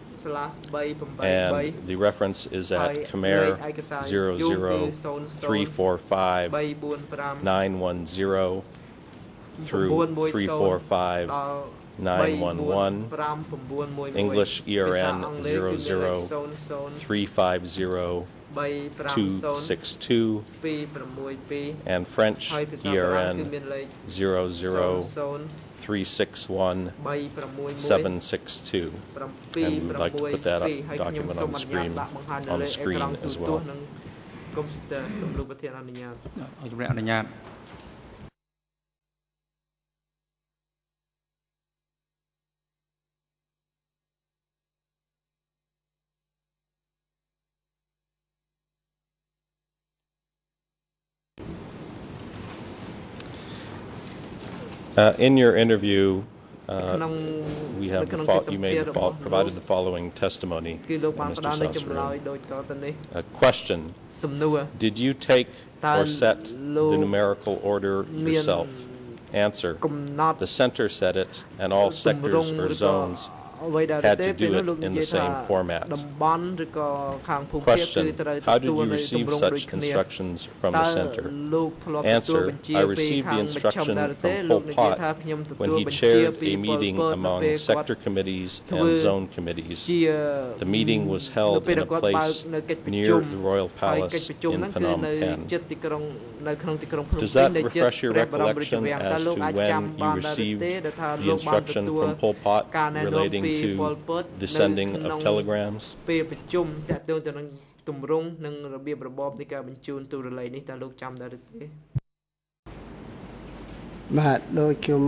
and the reference is at Khmer 00345 910 through 345 911, English ERN 00350 and French ERN 00361 762. And we would like to put that up, document on the screen, on the screen as well. Uh, in your interview, uh, we have the you made the provided the following testimony, Mr. A question: Did you take or set the numerical order yourself? Answer: The center set it, and all sectors or zones had to do it in the same format. Question, how did you receive such instructions from the center? Answer, I received the instruction from Pol Pot when he chaired a meeting among sector committees and zone committees. The meeting was held in a place near the Royal Palace in Phnom Penh. នៅក្នុងទីក្រុងភ្នំពេញដែលជាព្រះបរមរាជវាំងតើលោកអាចចាំបានដែរទេដែលថាលោកបានទទួលការណែនាំពីប៉ុលពត the sending of telegrams ពេលប្រជុំតាក់ទងទៅនឹងទម្រង់និងរបៀបរបបនៃការបញ្ជូនទូរលេខនេះតើលោកចាំដែរឬទេបាទដោយខ្ញុំ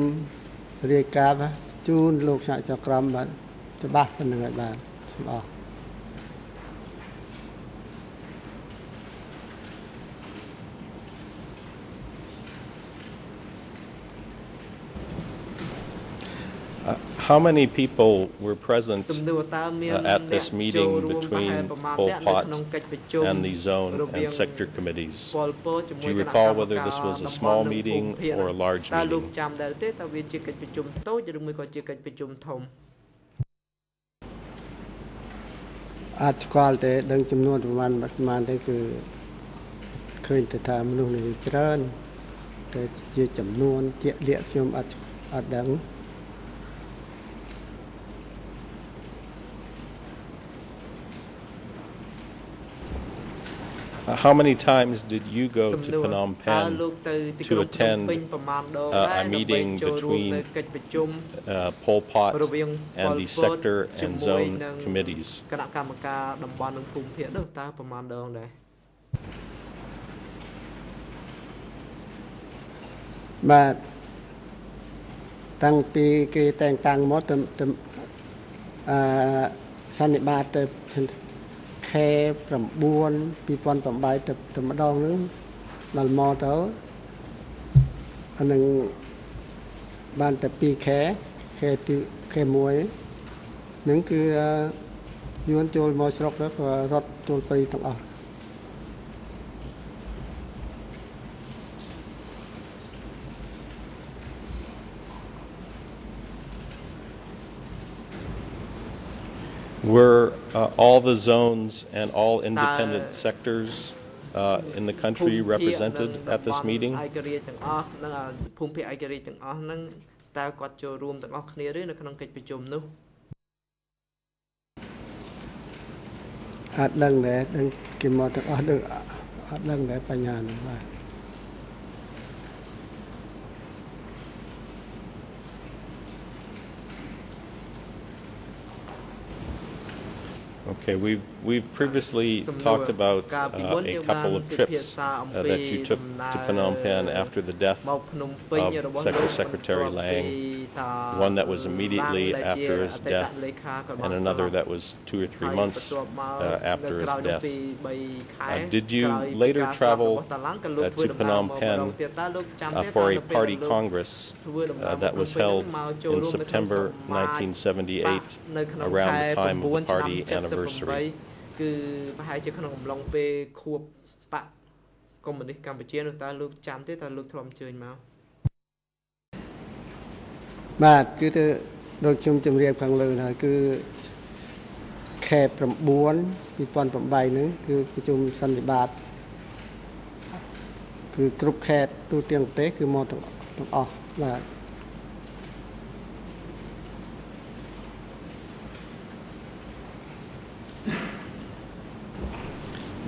រាយការណ៍ជូនលោកសាស្ត្រាចារ្យក្រមបាទច្បាស់ប៉ុណ្្នឹងហើយបាទសូមអរគុណ How many people were present uh, at this meeting between Pol Pot and the zone and sector committees? Do you recall whether this was a small meeting or a large meeting? Uh, how many times did you go to Phnom Penh to attend uh, a meeting between uh, Pol Pot and the sector and zone committees? គណៈកម្មការតំបន់និងភូមិភាគនោះតើប្រមាណដងដែរបាទតាំងពីគេតែងតាំងមកទៅអឺសន្និបាតទៅ ខែ9 2008ទៅទៅម្ដងហ្នឹងដល់មកទៅអានឹងបានតែ2ខែខែទីខែ1ហ្នឹងគឺយួនចូលមកស្រុកទៅក៏រត់ចូលព្រៃទាំងអស់ Were uh, all the zones and all independent sectors uh, in the country represented at this meeting? ឯករាជ្យទាំងអស់និងភូមិភាគឯករាជ្យទាំងអស់ហ្នឹងតើគាត់ចូលរួមទាំងអស់គ្នាឬនៅក្នុងកិច្ចប្រជុំនោះអត់ដឹងដែរដឹងគេមកទាំងអស់ដឹងអត់ដឹងដែរបញ្ហានោះបាទ Okay, we've we've previously talked about uh, a couple of trips uh, that you took to Phnom Penh after the death of Secretary, Secretary Lang, one that was immediately after his death, and another that was two or three months uh, after his death. Uh, did you later travel uh, to Phnom Penh for a party congress that was held in September 1978 around the time of the party anniversary? Anniversary គឺប្រហែលជាក្នុងអំឡុងពេលខួបបកកុម្មុយនីសកម្ពុជានោះតើលោកចាំទេតើលោកធ្លាប់អញ្ជើញមកបាទគឺទៅដូចខ្ញុំជម្រាបខាងលើហើយគឺខេប9 2008ហ្នឹងគឺប្រជុំសន្និបាតគឺគ្រប់ខេត្តទូទាំងប្រទេសគឺមកទាំងទាំងអស់បាទ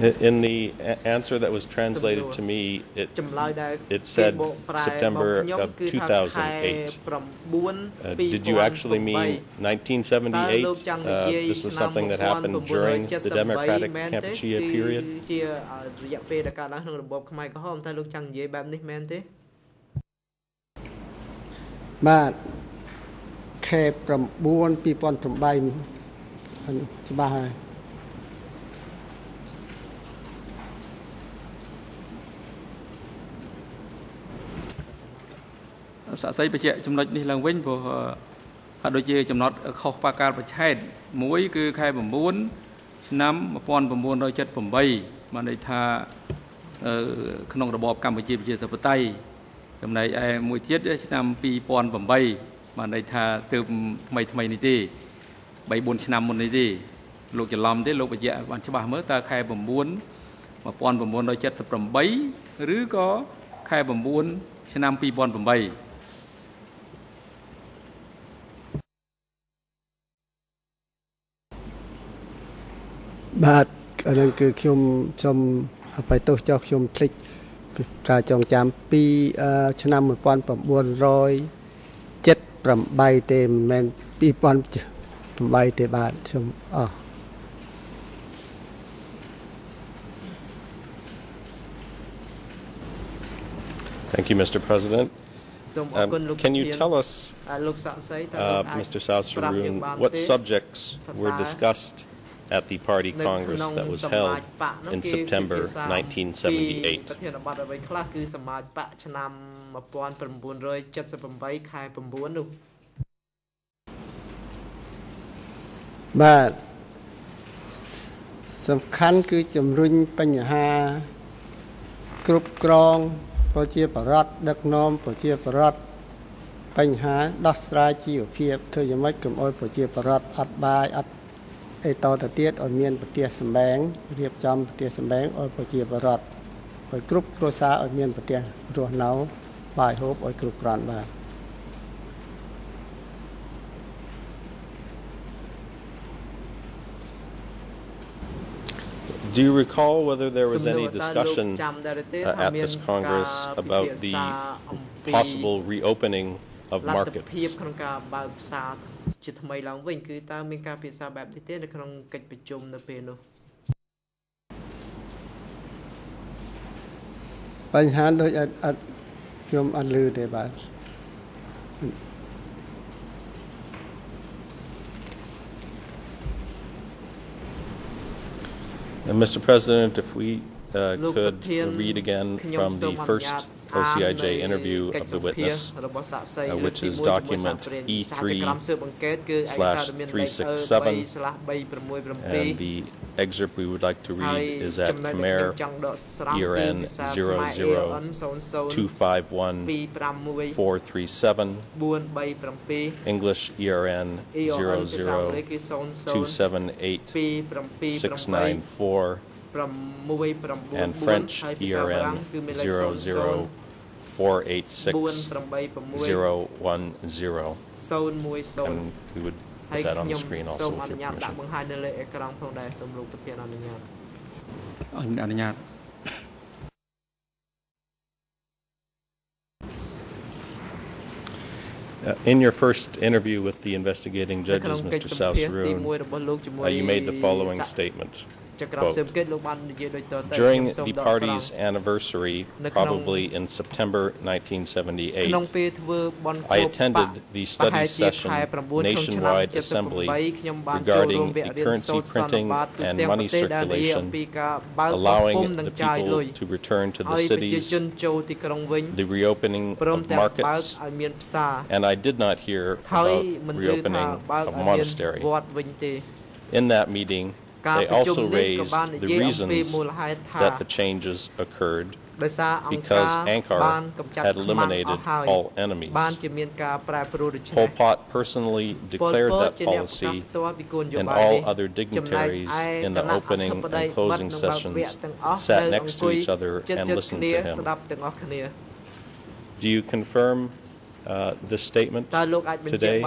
In the answer that was translated to me, it, it said September of 2008. Uh, did you actually mean 1978? Uh, this was something that happened during the Democratic Kampuchea period? ជារយៈពេលដែលកើតឡើងក្នុងរបបខ្មែរក្រហមតើលោកចង់និយាយបែបនេះមែនទេបាទខេ9 2008ច្បាស់ហើយ សាក់សីបញ្ជាក់ចំណុចនេះឡើងវិញព្រោះហាក់ដូចជាចំណត់ខុសបាកាលប្រឆេតមួយគឺខែ9ឆ្នាំ1978បានន័យថាក្នុងរបបកម្ពុជាប្រជាធិបតេយ្យចំណែកឯមួយទៀតឆ្នាំ2008បានន័យថាទើបថ្មីថ្មីនេះទេ3 4ឆ្នាំមុននេះទេលោកច្រឡំទេលោកបញ្ជាក់បានច្បាស់មើលតើខែ9 1978ឬក៏ខែ9ឆ្នាំ2008 បាទអានឹងគឺខ្ញុំសូមអបិទោសចោះខ្ញុំភ្លេចការចងចាំពីឆ្នាំ1978ទេមិនមែន2008ទេបាទសូមអរ Thank you, Mr. President. Um, can you tell us, uh, Mr. Sao Saroon, what subjects were discussed at the party congress that was held in September 1978. ប្រធានបទអ្វីខ្លះគឺសមាជបកឆ្នាំ1978ខែ9នោះបាទសំខាន់គឺជំរុញបញ្ហាគ្រប់គ្រងប្រជាប្រដ្ឋដឹកនាំប្រជាប្រដ្ឋបញ្ហាដោះស្រាយជីវភាពធ្វើយ៉ាងម៉េចកុំឲ្យប្រជាប្រដ្ឋអត់បាយអត់ អីតទៅទៀតឲ្យមានប្រទេសសម្បែងរៀបចំប្រទេសសម្បែងឲ្យប្រជាពលរដ្ឋឲ្យគ្រប់គ្រួសារឲ្យមានប្រទេសរស់នៅបាយហូបឲ្យគ្រប់គ្រាន់បាទ Do you recall whether there was any discussion uh, at this Congress about the possible reopening of markets? ជាថ្មីឡើងវិញគឺតើមានការពិភាក្សាបែបនេះទេនៅក្នុងកិច្ចប្រជុំនៅពេលនោះបញ្ហាដូចអត់អត់ខ្ញុំអត់លឺទេបាទ And Mr. President, if we uh, could read again from the first OCIJ interview of the witness, uh, which is document E3 slash 367, and the excerpt we would like to read is at Khmer ERN 00251 English ERN 00278 and French ERN 00486 010. And we would put that on the screen also with your permission. Uh, in your first interview with the investigating judges, Mr. Saosaroon, uh, you made the following statement. Quote, During the party's anniversary, probably in September 1978, I attended the study session nationwide assembly regarding the currency printing and money circulation, allowing the people to return to the cities, the reopening of markets, and I did not hear about reopening of monastery. In that meeting, they also raised the reasons that the changes occurred because Angkar had eliminated all enemies. Pol Pot personally declared that policy, and all other dignitaries in the opening and closing sessions sat next to each other and listened to him. Do you confirm uh, this statement today?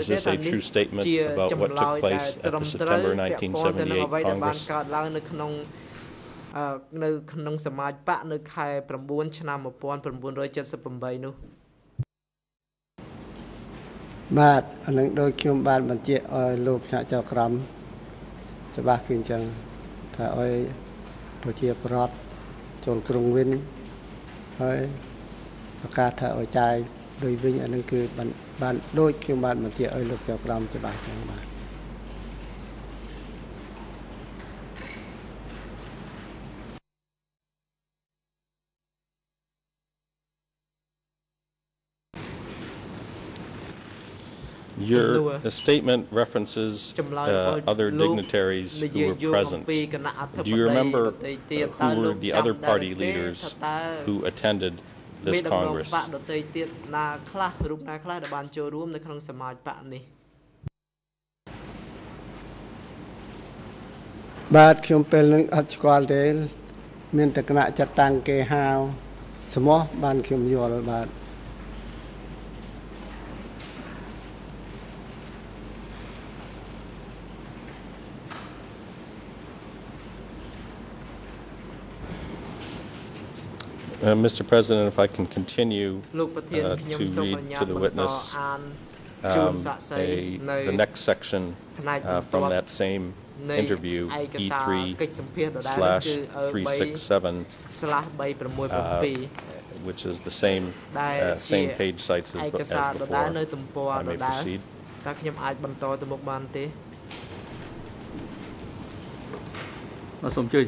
Is this a true statement about what took place at the September 1978 Congress? នៅក្នុងសមាជបកនៅខែ9ឆ្នាំ1978នោះបាទអានឹងដោយខ្ញុំបានបញ្ជាក់ឲ្យលោកសហចៅក្រមច្បាស់គឺអញ្ចឹងថាឲ្យប្រជាប្រដ្ឋចូលក្រុងវិញហើយប្រកាសថាឲ្យចាយលុយវិញអានឹងគឺ បានដូចខ្ញុំបានបញ្ជាក់ឲ្យលោកចៅក្រមច្បាស់ចឹងបាទ Your statement references uh, other dignitaries who were present. Do you remember who were the other party leaders who attended this Congress បកដតីទៀតណាខ្លះរូបណាខ្លះដែលបានចូលរួមនៅក្នុងសមាជបកនេះបាទខ្ញុំពេលនឹងអត់ស្គាល់ទេមានតែគណៈចាត់តាំងគេហៅសមោះបានខ្ញុំយល់បាទ Uh, Mr. President, if I can continue uh, to read to the witness um, a, the next section uh, from that same interview, E3 slash 367, uh, which is the same uh, same page sites as, as before. I may proceed. តើខ្ញុំអាចបន្តទៅមុខបានទេសូមអញ្ជើញ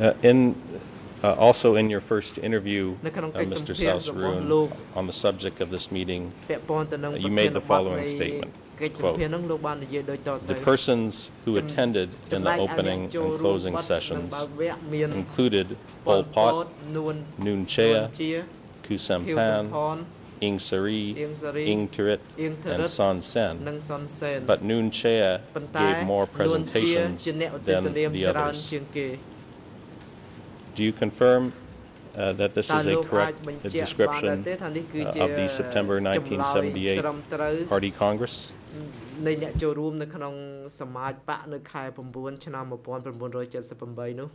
Uh, in uh, also in your first interview, uh, Mr. Sao Sarun, on the subject of this meeting, uh, you made the following statement. Quote, the persons who attended in the opening and closing sessions included Pol Pot, Nuon Chea, Khieu Samphan, Ieng Sary, Ieng Thirith, and Son Sen. But Nuon Chea gave more presentations than the others. Do you confirm uh, that this is a correct description uh, of the September 1978 Party Congress? នៃអ្នកចូលរួមនៅក្នុងសមាជបកនៅខែ9ឆ្នាំ1978នោះ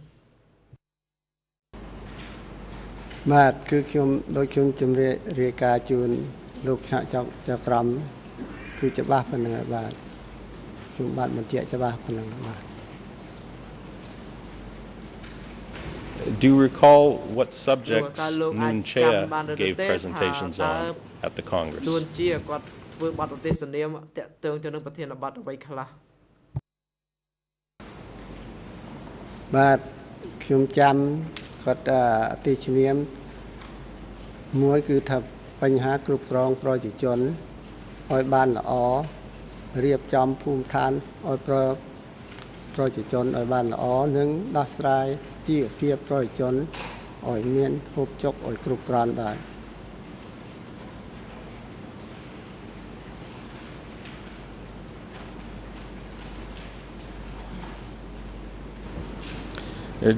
បាទគឺខ្ញុំដូចខ្ញុំជំរាបរាយការណ៍ជូនលោកឆាក់ចောက်ចក្រមគឺច្បាស់ប៉ុណ្្នឹងហើយបាទខ្ញុំបាទបញ្ជាក់ច្បាស់ប៉ុណ្្នឹងបាទ Do you recall what subjects Noon Chea gave presentations on at the Congress? បាទខ្ញុំចាំគាត់ទីជំនាញមួយគឺថាបញ្ហាគ្រប់គ្រងប្រជាជនឲ្យបានល្អរៀបចំភូមិឋានឲ្យប្រប្រជាជនឲ្យបានល្អនិងដោះស្រាយ ជីវភាពប្រជាជនឲ្យមានហូបចុកឲ្យគ្រប់គ្រាន់បាទ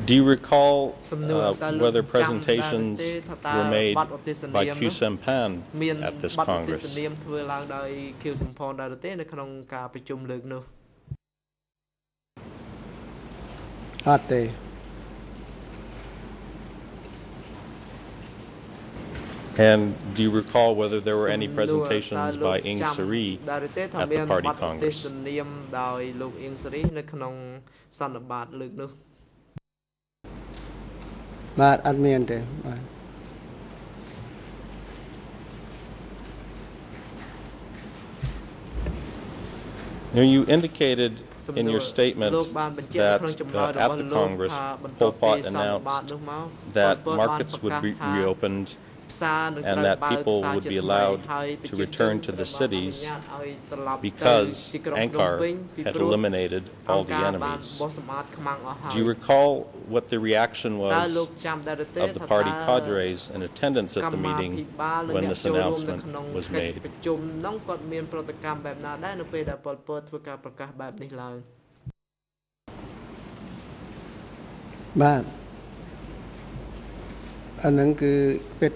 Do you recall uh, whether presentations were made by Q Sempan at this Congress? ធ្វើឡើងដោយ Q Sempan ដែរទេនៅក្នុងការប្រជុំលើកនោះអត់ទេ And do you recall whether there were any presentations by Ieng Sary at the Party Congress? ដោយលោកអៀងសេរីនៅក្នុងសន្និបាតលើកនោះបាទអត់មានទេបាទ You indicated in your statement that uh, at the Congress, Pol Pot announced that markets would be reopened and that people would be allowed to return to the cities because Angkar had eliminated all the enemies. Do you recall what the reaction was of the party cadres in attendance at the meeting when this announcement was made? បាទអានឹងគឺពិត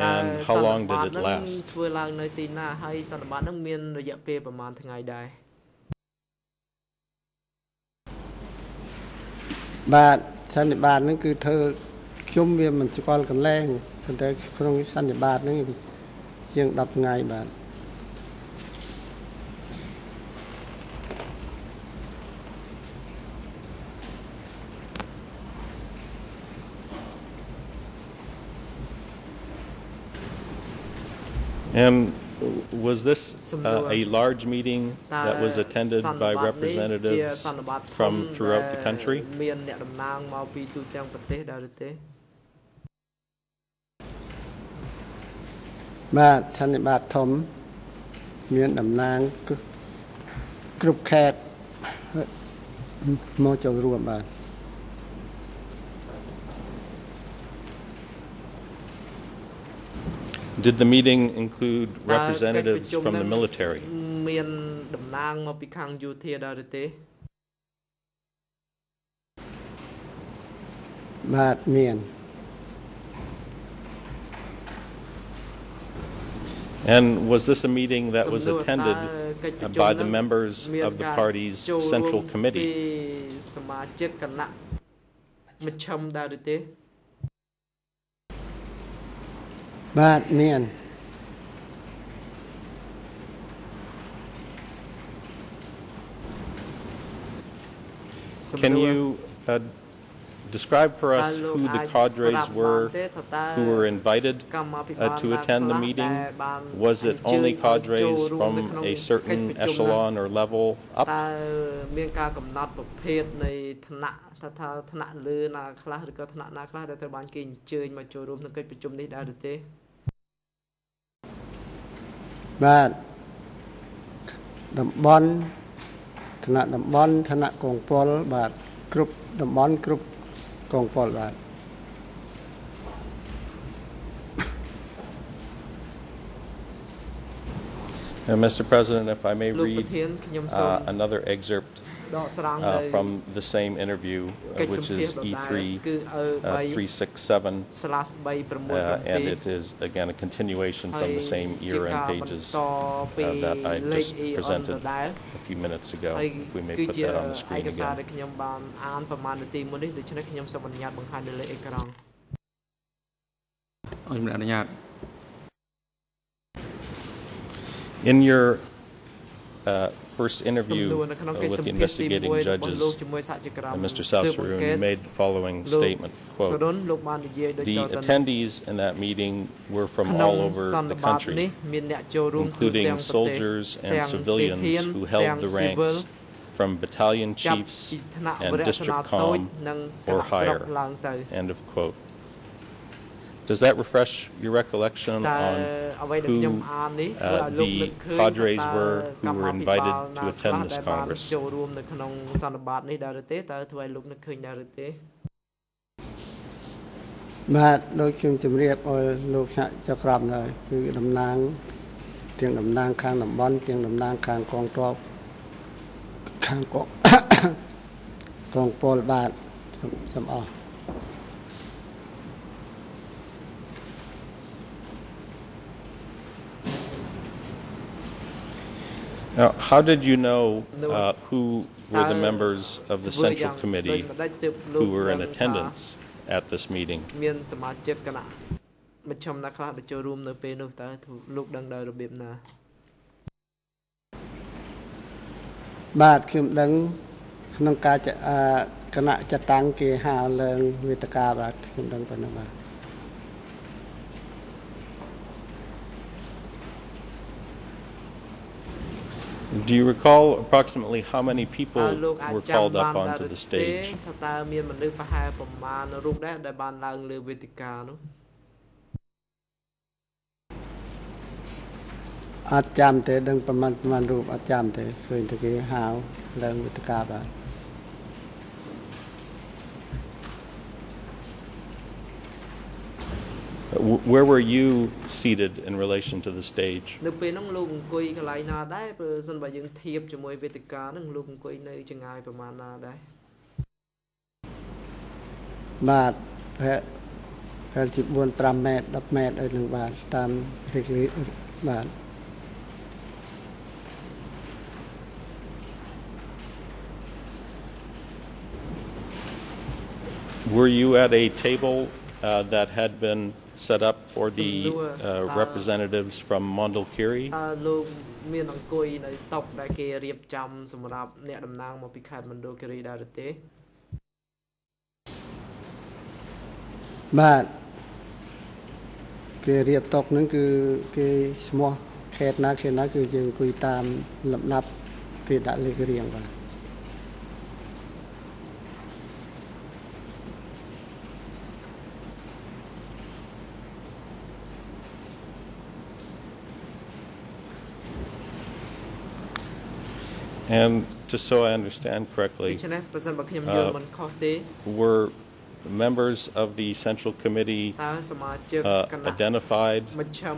and how long did it last ធ្វើឡើងនៅទីណាហើយសន្និបាតនឹងមានរយៈពេលប្រហែលថ្ងៃដែរបាទសន្និបាតហ្នឹងគឺធ្វើខ្ញុំវាមិនស្គាល់កន្លែងប៉ុន្តែក្នុងសន្និបាតហ្នឹងជាង10ថ្ងៃបាទ And was this uh, a large meeting that was attended by representatives from throughout the country? ត្តមកចូលរួមបាទ Did the meeting include representatives from the military? មានតំណាងមកពីខាងយោធាដែរឬទេបាទមាន And was this a meeting that was attended by the members of the party's central committee? សមាជិកគណៈមជ្ឈមដែរឬទេ But man, Can you uh, describe for us who the cadres were who were invited uh, to attend the meeting? Was it only cadres from a certain echelon or level up? តើមានការកំណត់ប្រភេទនៃឋានៈថាថាឋានៈលើណាខ្លះឬក៏ឋានៈណាខ្លះដែលត្រូវបានគេអញ្ជើញមកចូលរួមក្នុងកិច្ចប្រជុំនេះដែរឬទេបាទតំបន់ឋានៈតំបន់ឋានៈកងពលបាទគ្រប់តំបន់គ្រប់កងពលបាទ Mr. President, if I may read uh, another excerpt uh, from the same interview, uh, which is E3 367, uh, uh, and it is again a continuation from the same year-end pages uh, that I just presented a few minutes ago. If we may put that on the screen again. In your uh, first interview uh, with the investigating judges, Mr. Sao Sarun, you made the following statement, quote, The attendees in that meeting were from all over the country, including soldiers and civilians who held the ranks from battalion chiefs and district com or higher, end of quote. Does that refresh your recollection on who uh, the cadres were who were invited to attend this Congress? ចូលរួមនៅក្នុងសន្និបាតនេះដែរឬទេតើធ្វើឲ្យលោកនឹកឃើញដែរឬទេបាទលោកខ្ញុំជម្រាបឲ្យលោកសាក់ចក្រមដែរគឺតំណាងទាំងតំណាងខាងតំបន់ទាំងតំណាងខាងកងទ័ពខាងកង*coughs* កងពលបាទសូមអរ Now, how did you know uh, who were the members of the Central Committee who were in attendance at this meeting? មានសមាជិកគណៈមជ្ឈមណាខ្លះដែលចូលរួមនៅពេលនោះតើលោកដឹងដោយរបៀបណាបាទខ្ញុំដឹងក្នុងការគណៈចតាំងគេហៅឡើងវេទិកាបាទខ្ញុំដឹងប៉ុណ្ណឹងបាទ Do you recall approximately how many people were called up onto the stage? តើមានមនុស្សប្រហែលប្រមាណរូបដែរដែលបានឡើងលើវេទិកានោះអត់ចាំទេដឹងប្រមាណប្រមាណរូបអត់ចាំទេឃើញតែគេហៅឡើងវេទិកាបាទ Where were you seated in relation to the stage? នៅពេលហ្នឹងលោកអង្គុយកន្លែងណាដែរបើសិនបើយើងធៀបជាមួយវេទិកាហ្នឹងលោកអង្គុយនៅចង្ងាយប្រមាណណាដែរបាទប្រហែលប្រហែលជា4 5ម៉ែត្រ10ម៉ែត្រអីនឹងបាទតាមរីករាយបាទ Were you at a table uh, that had been set up for the uh, representatives from Mondulkiri លោកមានអង្គុយនៅតុដែលគេរៀបចំសម្រាប់អ្នកតំណាងមកពីខេត្តមណ្ឌលគិរីដែរទេ បាទគេរៀបតុកហ្នឹងគឺគេឈ្មោះខេត្តណាខេត្តណាគឺយើងអង្គុយតាមលំដាប់គេដាក់លេខរៀងបាទ And just so I understand correctly, uh, were members of the Central Committee uh, identified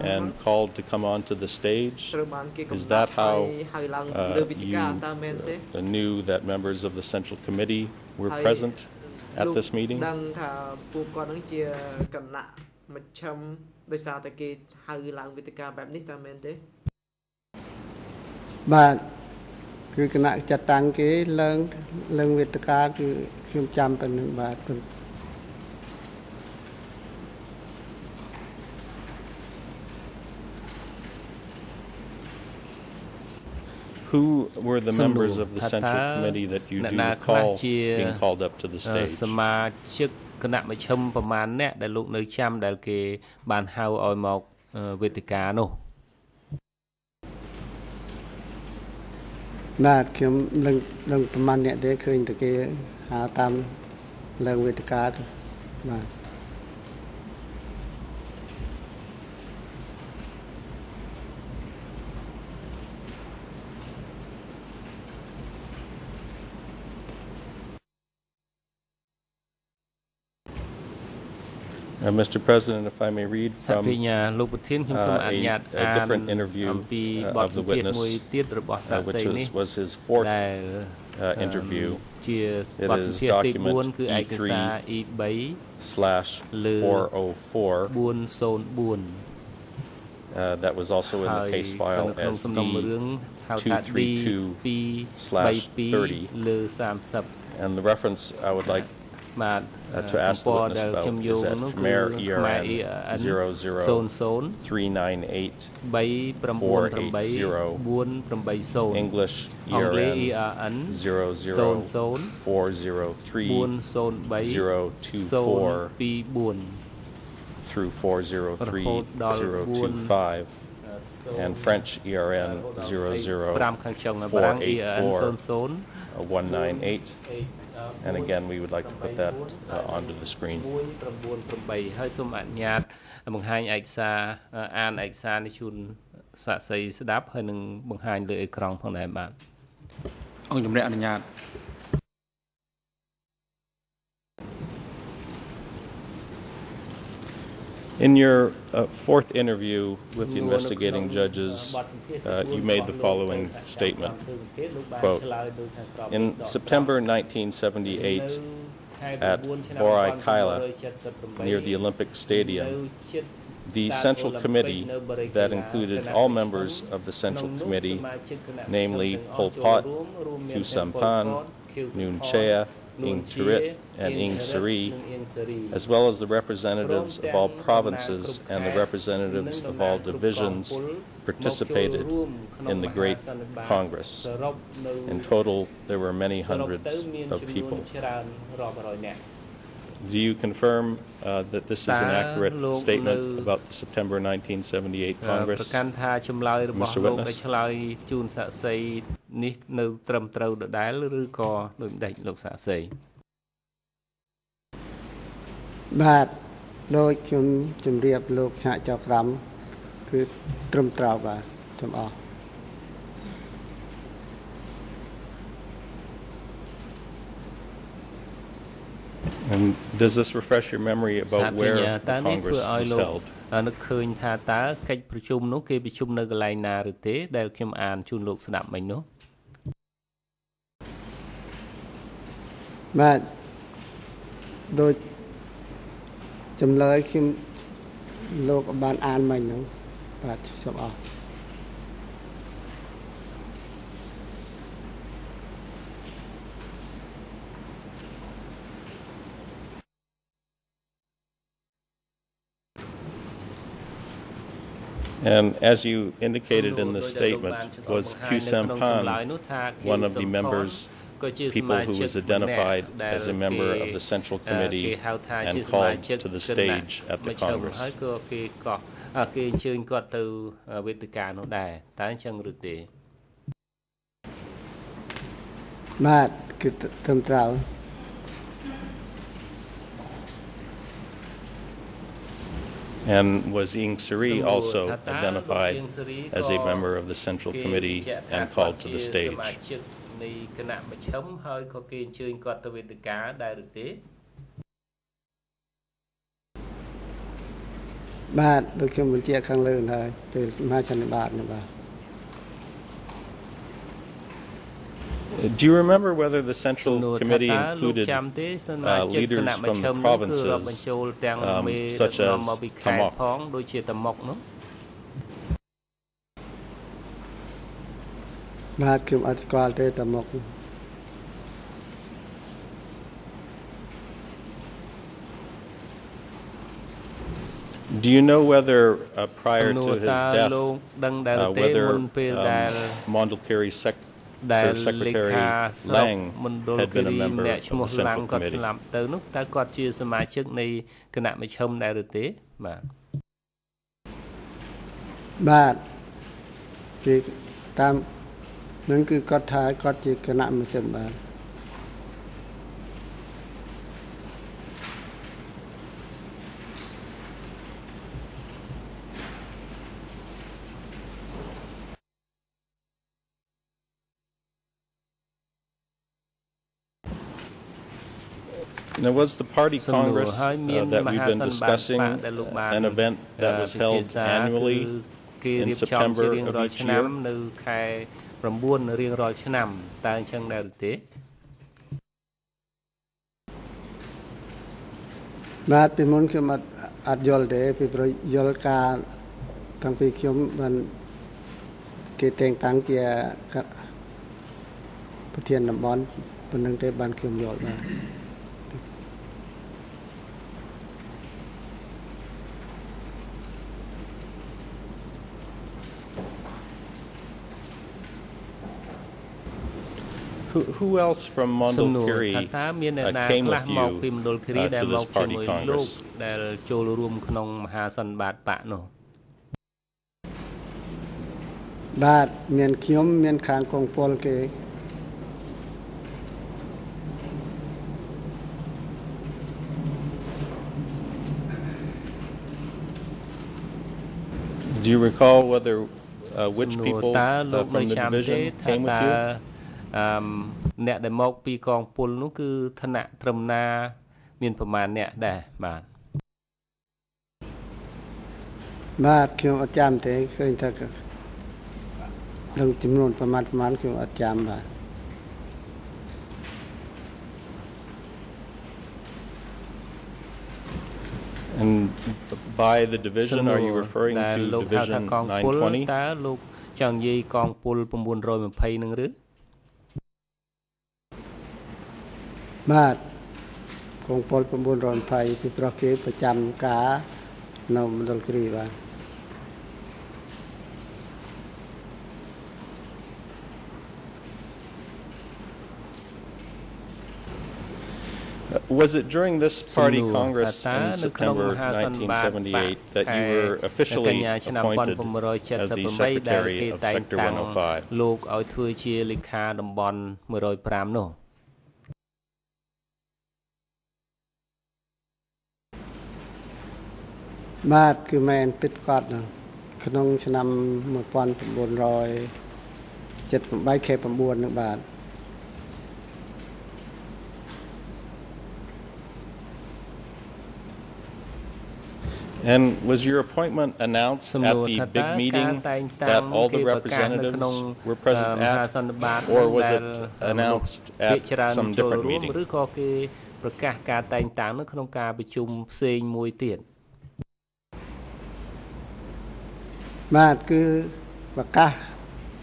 and called to come onto the stage? Is that how uh, you knew that members of the Central Committee were present at this meeting? គឺគណៈ ចាត់តាំងគេឡើងឡើងវេទិកាគឺខ្ញុំចាំប៉ុណ្្នឹងបាទ Who were the members of the Central Committee that you do recall being called up to the stage សមាជិកគណៈមជ្ឈិមប្រមាណអ្នកដែលលោកនៅចាំដែលគេបានហៅឲ្យមកវេទិកានោះ បាទខ្ញុំនឹងនឹងប្រហែលអ្នកទេឃើញតែគេហៅតាមលើវេទិកាបាទ Uh, Mr. President, if I may read from uh, a, different interview uh, of the witness, uh, which was, his fourth uh, interview. It is document E3 slash 404. Uh, that was also in the case file as D232 slash 30. And the reference I would like បាទ uh, to ask the witness about is at Khmer ERN 00 398 480 English ERN 00 403 024 through 403 025 and French ERN 00 484 198 and again we would like to put that uh, onto the screen 198ហើយសូមអនុញ្ញាតបង្ហាញឯកសារអានឯកសារនេះជូនសាក់សីស្ដាប់ហើយនឹងបង្ហាញលើអេក្រង់ផងដែរបាទអង្គជំរាបអនុញ្ញាត In your uh, fourth interview with the investigating judges, uh, you made the following statement, quote, In September 1978, at Borei Keila, near the Olympic Stadium, the Central Committee that included all members of the Central Committee, namely Pol Pot, Khieu Samphan, Nuon Chea, Ieng Thirith and Ieng Sary, as well as the representatives of all provinces and the representatives of all divisions participated in the Great Congress. In total, there were many hundreds of people. Do you confirm uh, that this is an accurate statement about the September 1978 Congress, Mr. Witness? ន់ថាចម្លើយរបស់លោកដែលឆ្លើយជូនសាក់សីនេះនៅត្រឹមត្រូវដដែលឬក៏ដូចម្ដេចលោកសាក់សីបាទដូចខ្ញុំជម្រាបលោកឆាកចៅក្រមគឺត្រឹមត្រូវបាទសូមអរ And does this refresh your memory about where the Congress was held? នឹកឃើញថាតើកិច្ចប្រជុំនោះគេប្រជុំនៅកន្លែងណាឬទេដែលខ្ញុំអានជូនលោកស្ដាប់មិញនោះ បាទដោយចម្លើយខ្ញុំលោកបានអានមិញហ្នឹងបាទសូមអរ Um, as you indicated in the statement, was Khieu Samphan, one of the members people who was identified as a member of the Central Committee and called to the stage at the Congress. and was Ieng Sary also identified as a member of the Central Committee and called to the stage. នៃគណៈមជ្ឈិមហើយក៏គេអញ្ជើញគាត់ទៅវេទិកាដែរឬទេបាទដូចខ្ញុំបញ្ជាក់ខាងលើហើយពេលមហាសន្និបាតនេះបាទ Do you remember whether the Central Committee included uh, leaders from the provinces, um, such as Tamok? បាទខ្ញុំអត់ស្គាល់ទេតាមក Do you know whether uh, prior to his death, uh, whether um, Mondulkiri sec ដែលលេខាស្រុកមណ្ឌលគិរីម្នាក់ឈ្មោះឡាំងគាត់ស្លាប់ទៅនោះតើគាត់ជាសមាជិកនៃគណៈមជ្ឈិមដែរឬទេបាទបាទគេតាម នឹងគឺគាត់ថាគាត់ជាគណៈមជ្ឈិមបាទ Now, was the party congress uh, that we've been discussing an event that was held annually in September of each year? នៅខែ9រៀងរាល់ឆ្នាំតើអញ្ចឹងដែរទេបាទពីមុនខ្ញុំអត់អត់យល់ទេពីប្រយល់ការតាំងពីខ្ញុំបានគេតែងតាំងជាប្រធានតំបន់ប៉ុណ្្នឹងទេបានខ្ញុំយល់បាទ Who, who else from សំណួរ Mondulkiri ថាតើមានអ្នក uh, ណា came ខ្លះ with មក you ពីមណ្ឌលគិរី uh, ដែល to មក this ជា party មួយលោក congress? ដែលចូលរួមក្នុងមហាសន្និបាតបកនោះ បាទមានខ្ញុំមានខាងកងពលគេ Do you recall whether uh, សំ which ណួរ people តើលោ uh, កនៅ from the ចាំទេ division ថា came តើ with you? អឺមអ្នកដែលមកពីកងពលនោះគឺឋានៈត្រឹមណា មានប្រមាណអ្នកដែរបាទបាទខ្ញុំអត់ចាំទេឃើញថាក៏ដឹងចំនួនប្រមាណប្រមាណខ្ញុំអត់ចាំបាទ And by the សំ division, ណួ are you រ referring ដែល to លោកហៅថា Division កងពល 920? តើលោកចង់និយាយកងពល920នឹងឬ បាទកងពល920ពីប្រុសគេប្រចាំការនៅមណ្ឌលគិរីបាទ Was it during this party Congress in September 1978 that you were officially appointed as the Secretary of Sector 105? បាទគឺមែនពិតគាត់ក្នុងឆ្នាំ1978ខែ9នឹងបាទអ n d was your appointment announced at the big meeting that all the representatives were present at or was it announced at some different meeting ឬក៏គេប្រកាសការតែងតាំងនៅក្នុងការប្រជុំផ្សេងមួយទៀត បាទគឺប្រកាស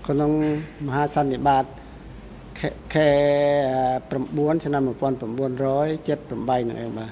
ក្នុងមហាសន្និបាតខែខែ9ឆ្នាំ1978នោះឯងបាទ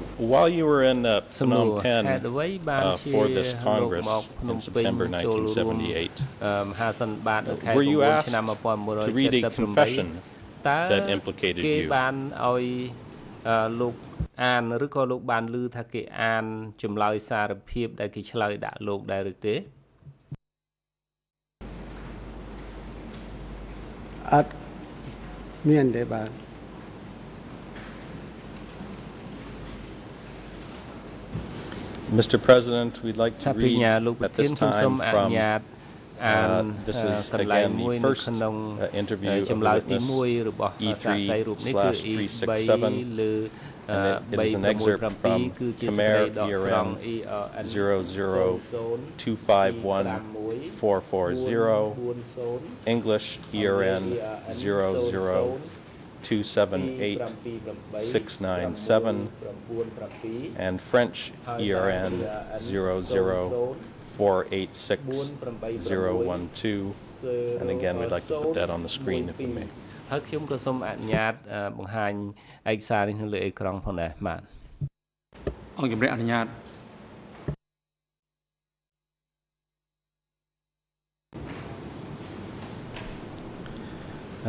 while you were in uh, សំណួរ Phnom Penh ហេតុអ្វីបាន uh, ជា for this លោក Congress មកភ្នំ in ពេញ September ចូលរួម 1978, អឺមហាសន្និបាតនៅខែ were you 9 asked ឆ្នាំ to read a confession 1978តើ that implicated គេ you? បានឲ្យអឺលោកអានឬក៏លោកបានឮថាគេអានចម្លើយសារភាពដែលគេឆ្លើយដាក់លោកដែរឬទេ អត់មានទេបាទ Mr. President, we'd like to read at this time from Uh, this is again the first uh, interview of the witness E3-367 and it is an excerpt from Khmer ERM 00251440. English ERN 00251 two seven eight six nine seven and French ERN zero zero four eight six zero one two. And again we'd like to put that on the screen if we may.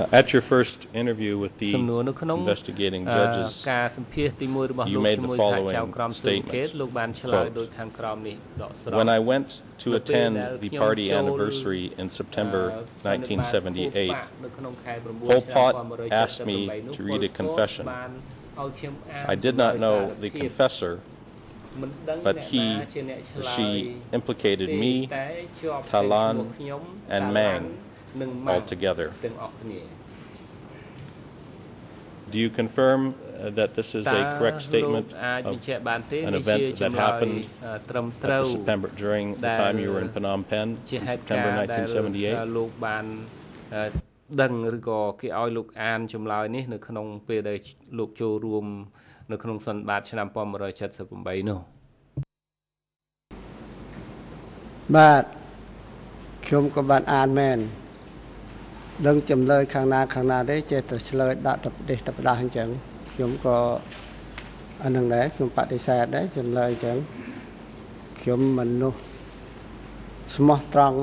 Uh, at your first interview with សំ the ណួរនៅក្នុង investigating អឺ judges ការសម្ភាសទី1របស់ you លោក made the ជាមួយសហ following ចៅក្រមស៊ើបអង្កេត statement, លោកបានឆ្លើយ quote, ដោយខាងក្រោមនេះដកស្រង់ When I went toនៅពេល attend ដែល the ខ្ញុំ party ចូល anniversary in អឺ September សន្និបាតខួបបក 1978, នៅក្នុងខែ9 Pol ឆ្នាំ Pot 1978 asked me to read a នោះ confession. បានឲ្យខ្ញុំអាន I did not know សារ the ភាព confessor, មិនដឹង but អ្នក he ណាជាអ្នកឆ្លើយ she implicated ទេ me តែជាប់តែ Talan ឈ្មោះខ្ញុំ and Talan Mang និង Mang Altogether. ទាំងអស់គ្នា Do you confirm uh, that this is a correct statement of an event that happened at the September during the time you were in Phnom Penh in September 1978? លោកបានដឹងឬក៏គេឲ្យលោកអានចម្លើយនេះនៅក្នុងពេលដែលលោកចូលរួមនៅក្នុងសន្និបាតឆ្នាំ1978នោះបាទខ្ញុំក៏បានអានមែន ដឹងចម្លើយខាងណាខាងណាទេចេះតែឆ្លើយដាក់ទៅប្រទេសទៅផ្ដាស់អញ្ចឹងខ្ញុំក៏អានឹងដែរខ្ញុំបដិសេធដែរចម្លើយអញ្ចឹងខ្ញុំមនុស្សស្មោះត្រង់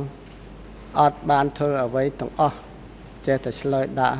អត់បានធ្វើអ្វីទាំងអស់ចេះតែឆ្លើយដាក់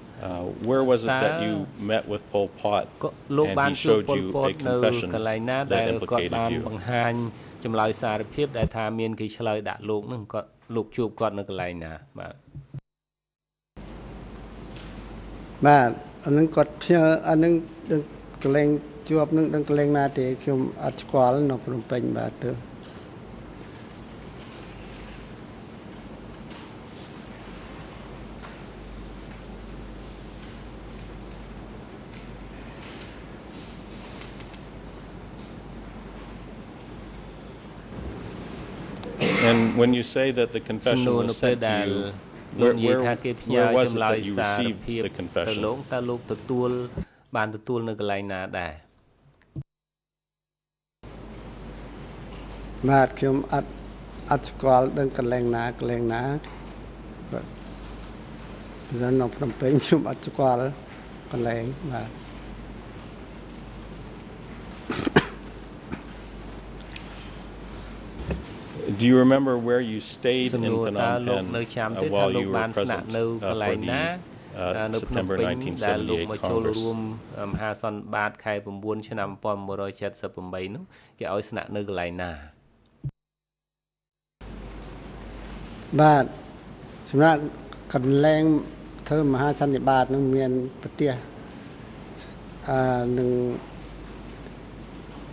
Uh, where was it that you met with Pol Pot and he showed you a confession that implicated you បង្ហាញចម្លើយសារភាពដែលថាមានគេឆ្លើយដាក់លោកនឹងគាត់លោកជួបគាត់នៅកន្លែងណាបាទបាទអានឹងគាត់ផ្ញើអានឹងកន្លែងជួបនឹងដឹងកន្លែងណាទេខ្ញុំអត់ស្គាល់នៅភ្នំពេញបាទទៅ And when you say that the confession was sent to you, where, where, where was it that you received the confession? លោកតើលោកទទួលបានទទួលនៅកន្លែងណាដែរបាទខ្ញុំអត់អត់ស្គាល់ដឹងកន្លែងណាកន្លែងណាគាត់នៅក្នុងភ្នំពេញខ្ញុំអត់ស្គាល់កន្លែងបាទ Do you remember where you stayed in Phnom Penh uh, while you were present uh, for the uh, September 1978 Congress? មហាសន្និបាតខែ9ឆ្នាំ1978នោះគេឲ្យស្នាក់នៅកន្លែងណាបាទសម្រាប់កន្លែងធ្វើមហាសន្និបាតនឹងមានប្រទេសអឺនឹង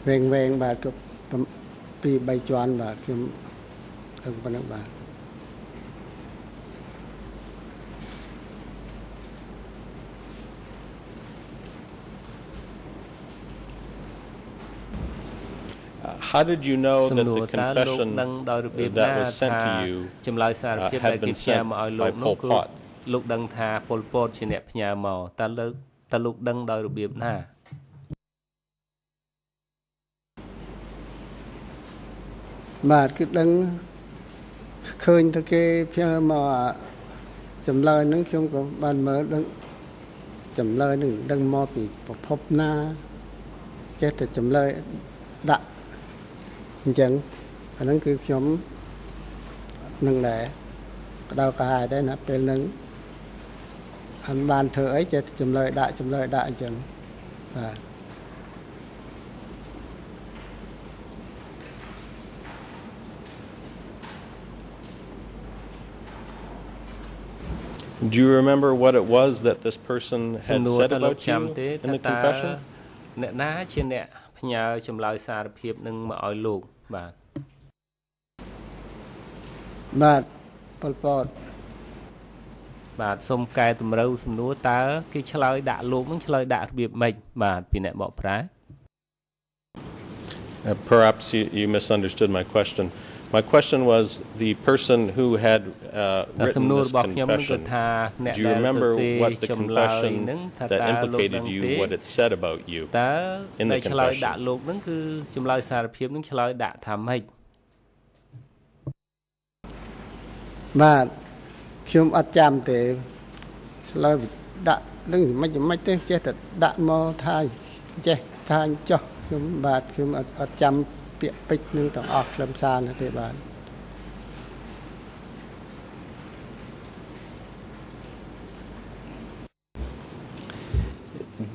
វែងវែងបាទក៏ពី3ជាន់បាទខ្ញុំឹ ងប៉ុណ្ណឹងបាទ How did you know that the confession that was sent to you ចម្លើយសារភាពដែលគេផ្ញើមកឲ្យលោកនោះគឺលោកដឹងថាពលពតជាអ្នកផ្ញើមកតើលោកតើលោកដឹងដោយរបៀបណាបាទគឺដឹង ឃើញទៅគេផ្ញើមកចម្លើយហ្នឹងខ្ញុំក៏បានមើលដឹងចម្លើយហ្នឹងដឹងមកពីប្រភពណាចេះតែចម្លើយដាក់អញ្ចឹងអាហ្នឹងគឺខ្ញុំនឹងដែរក្តៅកាហាយដែរណាពេលហ្នឹងអនបានធ្វើអីចេះតែចម្លើយដាក់ចម្លើយដាក់អញ្ចឹងបាទ Do you remember what it was that this person had said about you in the confession? អ្នកណាជាអ្នកផ្ញើចម្លើយសារភាពនឹងមកឲ្យលោកបាទបាទប៉ុលពតបាទសូមកែតម្រូវសំណួរតើគេឆ្លើយដាក់លោកនឹងឆ្លើយដាក់របៀបម៉េចបាទពីអ្នកបកប្រែ Perhaps you, you misunderstood my question. My question was the person who had uh, written this confession. Do you remember what the confession that implicated you, what it said about you in the confession? ដាក់លោកនឹងគឺចម្លើយសារភាពនឹងឆ្លើយដាក់ថាម៉េចបាទខ្ញុំអត់ចាំទេឆ្លើយដាក់នឹងមិនមិនទេចេះតែដាក់មកថាចេះថាចោះខ្ញុំបាទខ្ញុំអត់ចាំ ពាក្យពេចន៍នឹងទាំងអស់ខ្លឹមសារនោះទេបាទ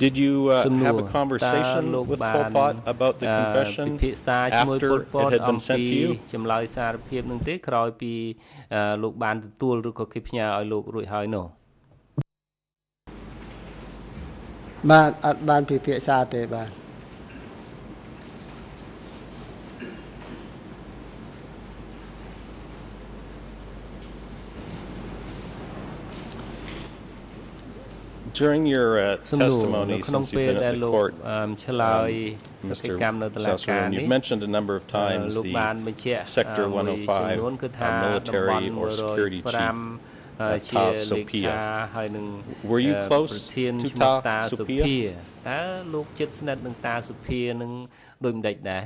Did you uh, have a conversation with Pol Pot about the confession ពិភាក្សាជាមួយពលពតអំពីចម្លើយសារភាពនឹងទេក្រោយពីលោកបានទទួលឬក៏គេផ្ញើឲ្យលោករួចហើយនោះបាទអត់បានពិភាក្សាទេបាទ During your uh, testimony since you've been at the court, um, Mr. Um, Sao Sarun, you've mentioned a number of times the Sector 105 um, military or security chief. Uh, ជាលោកថាហើយនឹង Were you close to តាសុភាតើលោកជិតស្និទ្ធនឹងតាសុភានឹងដូចម្ដេចដែរ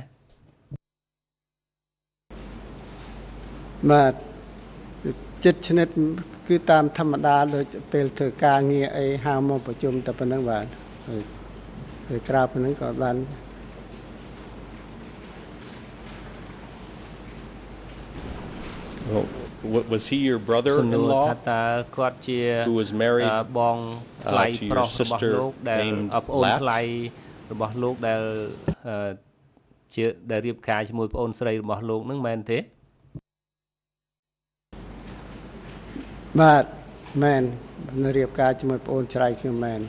បាទ ចិត្តស្និទ្ធគឺតាមធម្មតាដូចពេលធ្វើការងារអីហៅមកប្រជុំតែប៉ុណ្្នឹងបាទហើយក្រៅប៉ុណ្្នឹងក៏បាន was he your brother-in-law តើគាត់ជា who was married បងថ្លៃប្រុសរបស់លោកដែលប្អូនថ្លៃរបស់លោកដែលជាដែលរៀបការជាមួយប្អូនស្រីរបស់លោកនឹងមែនទេ បាទមែនរៀបការជាមួយប្អូនច្រៃខ្ញុំមែន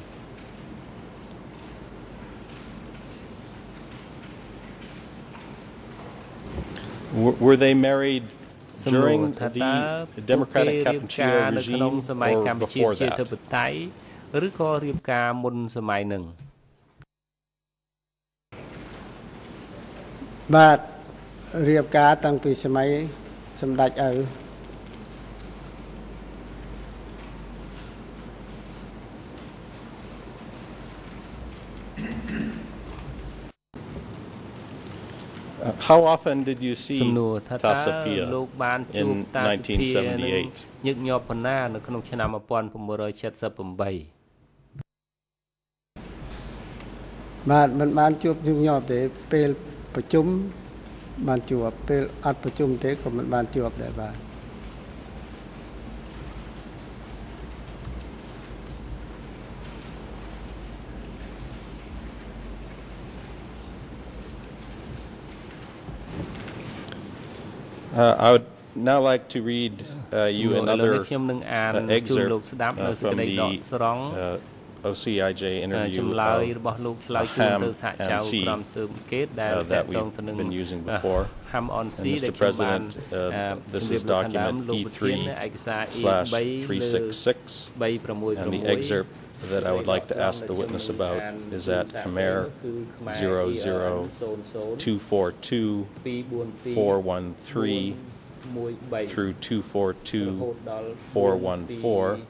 Were they married during the Democratic Kampuchea regime or before that ឬក៏រៀបការមុនសម័យនឹងបាទរៀបការតាំងពីសម័យសម្ដេចឪ How often did you see Tasapia in 1978? ញឹកញាប់ប៉ុណ្ណានៅក្នុងឆ្នាំ1978បាទមិនបានជួបញឹកញាប់ទេពេលប្រជុំបានជួបពេលអត់ប្រជុំទេក៏មិនបានជួបដែរបាទ Uh, I would now like to read uh, you another uh, excerpt uh, from the uh, OCIJ interview of Ham and C uh, that we've been using before. And Mr. President, uh, this is document E3 slash 366, and the excerpt that I would like to ask the witness about is at Khmer 00242 413 through 242 414,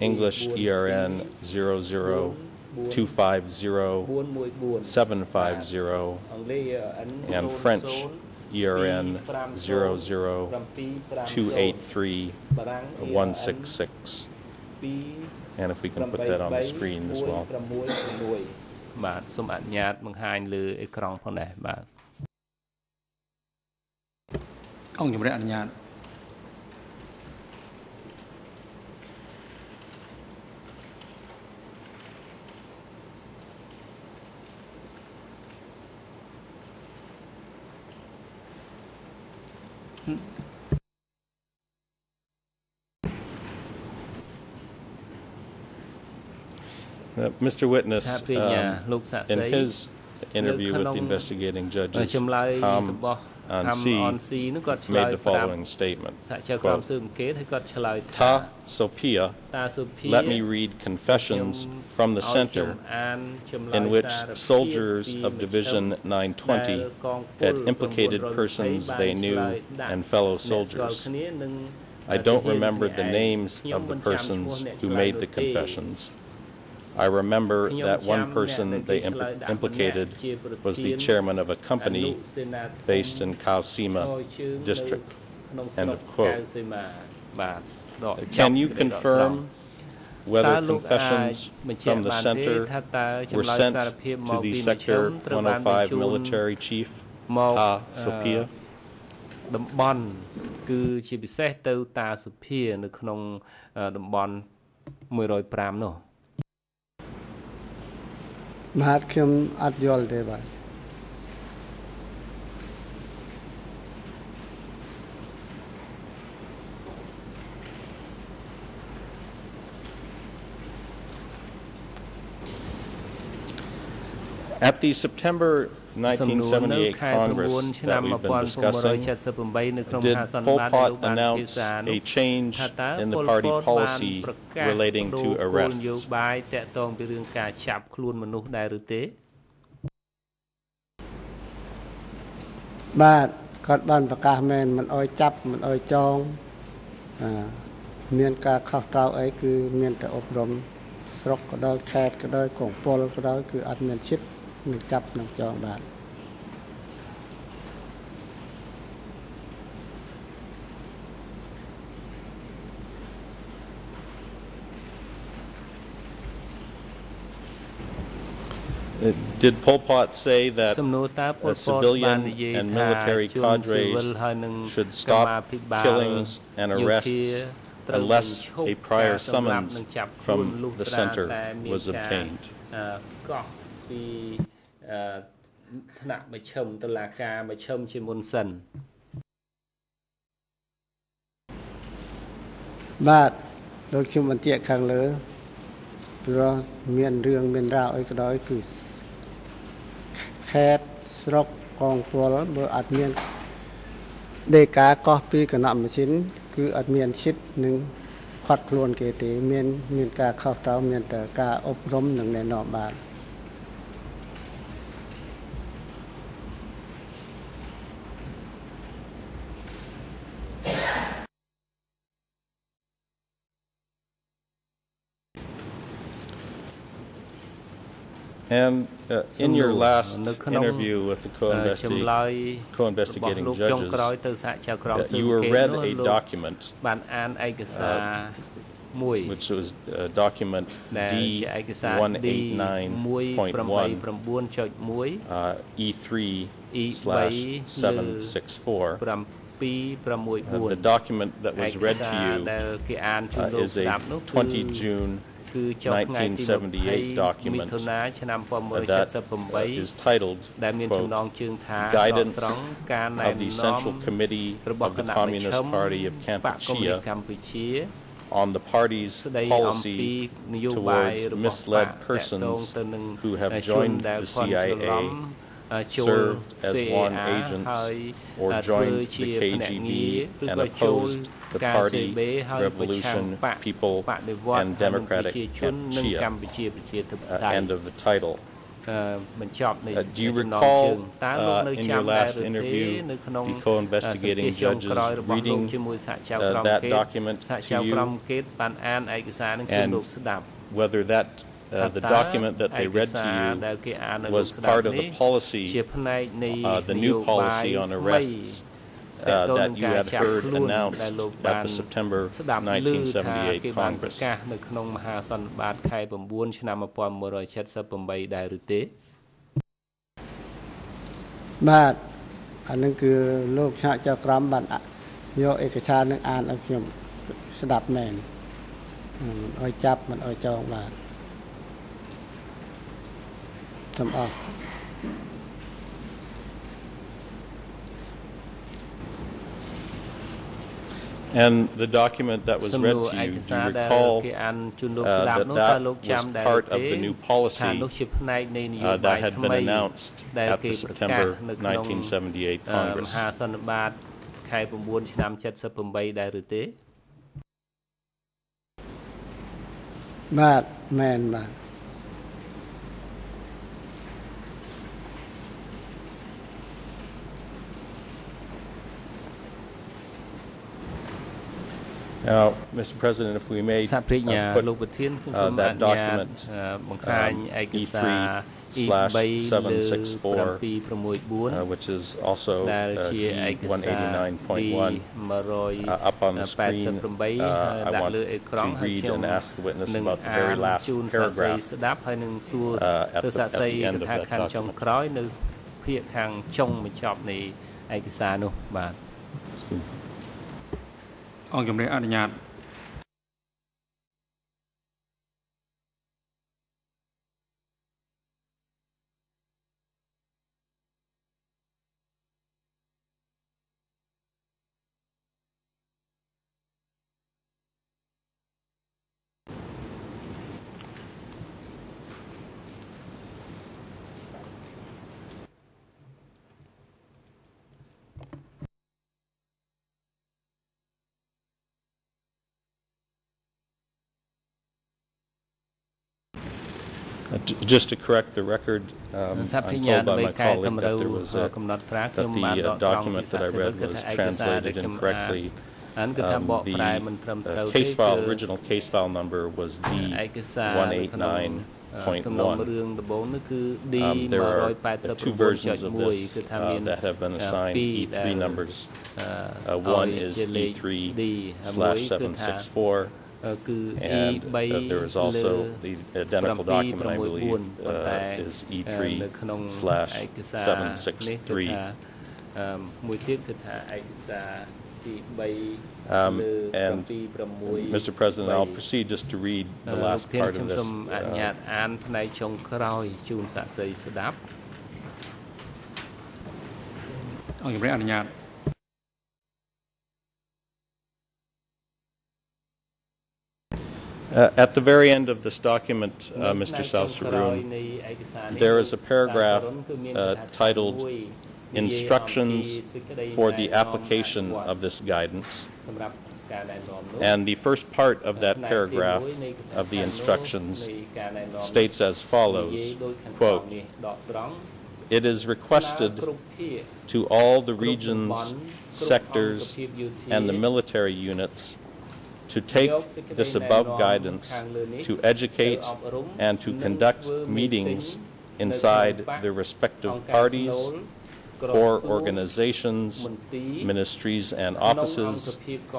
English ERN 00250 750, and French ERN 00283 166. And if we can put that on the screen as well. បាទសូមអនុញ្ញាតបង្ហាញលើអេក្រង់ផងដែរបាទអង្គជំរះអនុញ្ញាត Mr. Witness, um, in his interview with the investigating judges, um, on C made the following statement. Quote, Ta Sophia let me read confessions from the center in which soldiers of Division 920 had implicated persons they knew and fellow soldiers. I don't remember the names of the persons who made the confessions. I remember that one person they implicated was the chairman of a company based in Keo Seima district. End of quote. Can you confirm whether confessions from the center were sent to the Sector 105 military chief, Ta Sophia? តំបន់គឺជាពិសេសទៅតាសុភានៅក្នុងតំបន់105នោះ មហាតខ្ញុំអត់យល់ទេបាទ At the September 1978 Congress that we've been discussing, did Pol Pot announce a change in the party policy relating to arrests? តកតងពីរឿងការចាប់ខ្លួនមនុស្សដែរឬទេបាទគាត់បានប្រកាសមែនមិនអោយចាប់មិនអោយចងមានការខុសត្រូវអីគឺមានតែអប់រំស្រុកក៏ដោយខេត្តក៏ដោយកងពលក៏ដោយគឺអត់មានចិត្ត នឹងចាប់នឹងចងបាទ Did Pol Pot say that uh, civilian and military cadres should stop killings and arrests unless a prior summons from the center was obtained? ថ្នាក់មជ្ឈិមតុលាការមជ្ឈិមជាមុនសិនបាទដូចខ្ញុំបញ្ជាក់ខាងលើព្រោះមានរឿងមានរ៉ាវអីក៏ដោយគឺខេត្តស្រុកកងពលបើអត់មានដេកាកោះពីគណៈម៉ាស៊ីន គឺអត់មានសិទ្ធនឹងខាត់ខ្លួនគេទេមាន មានការខុសត្រូវមានតែការអប់រំនិងណែនាំបាទ And uh, in your last interview with the co-investi co-investigating judges, uh, you were read a document, uh, which was uh, document D189.1 uh, E3 slash 764. Uh, the document that was read to you uh, is a 20 June 1978 document that uh, is titled Guidance of the Central Committee of the Communist Party of Kampuchea on the party's policy towards misled persons who have joined the CIA served as Yuon agent or joined the KGB and opposed the party, revolution, people, and democratic Kampuchea. Uh, end of the title. Uh, do you recall uh, in your last interview the co-investigating judges reading uh, that document to you and whether that uh, the document that they read to you was part of the policy, uh, the new policy on arrests uh, that you had heard announced at the September 1978 Congress. នៅក្នុងមហាសន្និបាតខែ9ឆ្នាំ1178ដែរឬទេបាទអានឹងគឺលោកឆាកចៅក្រមបានយកឯកសារនឹងអានឲ្យខ្ញុំស្ដាប់មែនឲ្យចាប់មិនឲ្យចងបាទ សូមអរ And the document that was read to you, do you recall uh, that that was part of the new policy uh, that had been announced at the September 1978 Congress? មហាសន្និបាតខែ9ឆ្នាំ78ដែរឬទេបាទមែនបាទ Now, Mr. President, if we may uh, put uh, that document um, E3 slash 764, uh, which is also uh, D189.1 uh, up on the screen. Uh, I want to read and ask the witness about the very last paragraph uh, at, the, at the end of that document. ភាគខាងចុងបញ្ចប់នៃឯកសារនោះបាទ អង្គជំនះអនុញ្ញាត just to correct the record, um, I'm told by my colleague that there was a, that the uh, document that I read was translated incorrectly. Um, the uh, case file, original case file number was D189. Um, there are two versions of this uh, that have been assigned E3 numbers. Uh, one is E3 slash 764 and uh, there is also the identical document, I believe, uh, is E3 slash 763. Um, and Mr. President, I'll proceed just to read the last part of this. Uh, Uh, at the very end of this document, uh, Mr. Sao Sarun, there is a paragraph uh, titled Instructions for the Application of this Guidance. And the first part of that paragraph of the instructions states as follows, quote, it is requested to all the regions, sectors, and the military units to take this above guidance to educate and to conduct meetings inside their respective parties, core organizations, ministries, and offices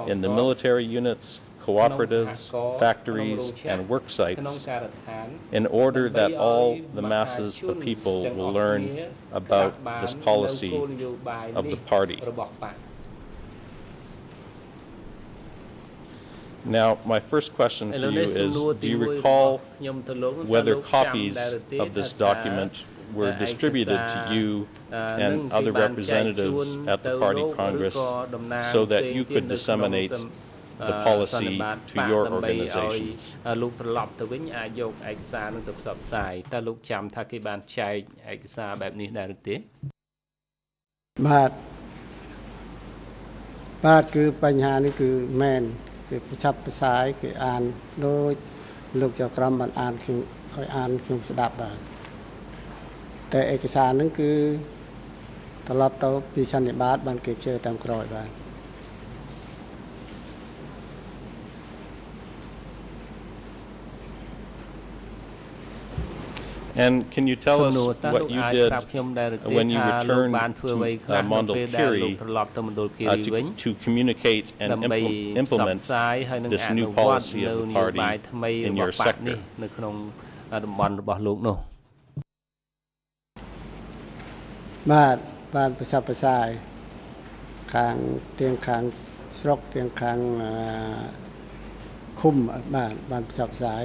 in the military units, cooperatives, factories, and work sites in order that all the masses of people will learn about this policy of the party. Now, my first question for you is, do you recall whether copies of this document were distributed to you and other representatives at the party congress so that you could disseminate the policy to your organizations លោកត្រឡប់ទៅវិញអាចយកឯកសារនឹងទៅផ្សព្វផ្សាយតើលោកចាំថាគេបានចែកឯកសារបែបនេះដែរឬទេបាទបាទគឺបញ្ហានេះគឺមែន គេប្រឆាប់ផ្សាយគេអានដូចលោកចៅក្រមបានអានខ្ញុំឲ្យអានខ្ញុំស្ដាប់បាទតែឯកសារហ្នឹងគឺត្រឡប់ទៅពីសន្និបាតបានគេជើតាមក្រោយបាទ And can you tell us what you did when you returned to uh, Mondulkiri uh, to, to communicate and impl implement this new policy of the party in your sector? បាទបានប្រសពប្រសាយខាងទៀងខាងស្រុកទៀងខាងឃុំបាទបានប្រសពប្រសាយ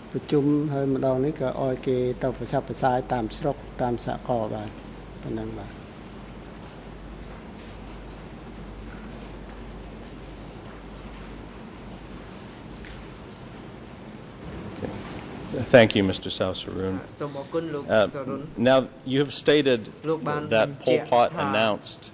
ប្រជុំហើយម្ដងនេះក៏ឲ្យគេទៅប្រសាប្រសាយតាមស្រុកតាមសហគមន៍បាទប៉ុណ្ណឹងបាទ Thank you, Mr. Sao Sarun. Uh, now, you have stated that Pol Pot announced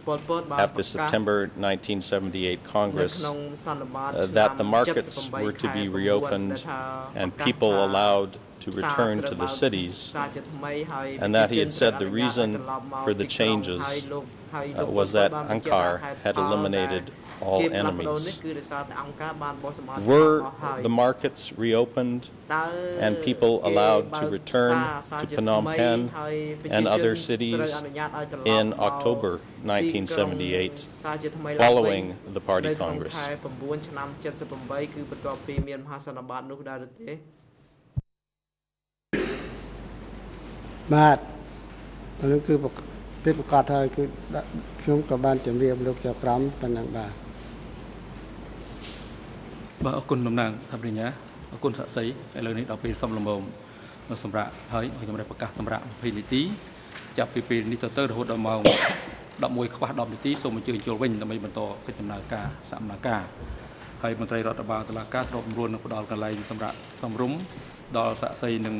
at the September 1978 Congress uh, that the markets were to be reopened and people allowed to return to the cities, and that he had said the reason for the changes uh, was that Angkar had eliminated all enemies. Were the markets reopened and people allowed to return to Phnom Penh and other cities in October 1978 following the party congress? បាទហ្នឹងគឺពេលប្រកាសហើយគឺខ្ញុំក៏បានជម្រាបលោកចៅក្រមប៉ុណ្ណឹងបាទ បាទអរគុណតំណាងថាបញ្ញាអរគុណស័ក្តិសិទ្ធិឥឡូវនេះដល់ពេលសំលមមសម្រាប់ហើយខ្ញុំได้ប្រកាសសម្រាប់20នាទីចាប់ពីពេលនេះទៅទៅរហូតដល់ម៉ោង11ខ្វះ10នាទីសូមអញ្ជើញចូលវិញដើម្បីបន្តកិច្ចដំណើរការសកម្មភាពហើយមន្ត្រីរដ្ឋបាលតុលាការទ្របរួននឹងផ្ដល់កន្លែងសម្រាប់សំរុំដល់សាក់សីនិង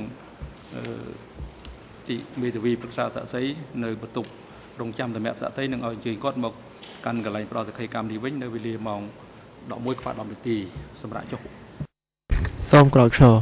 ទីមេធាវីប្រឹក្សាសាក់សីនៅបន្ទប់រងចាំតម្រាក់សាក់សីនឹងឲ្យអញ្ជើញគាត់មកកាន់កន្លែងប្រតិកម្មកម្មនេះវិញនៅវេលាម៉ោង 11ខ្វះ10នាទីសម្រាប់ចុះសូមក្រោកឈរ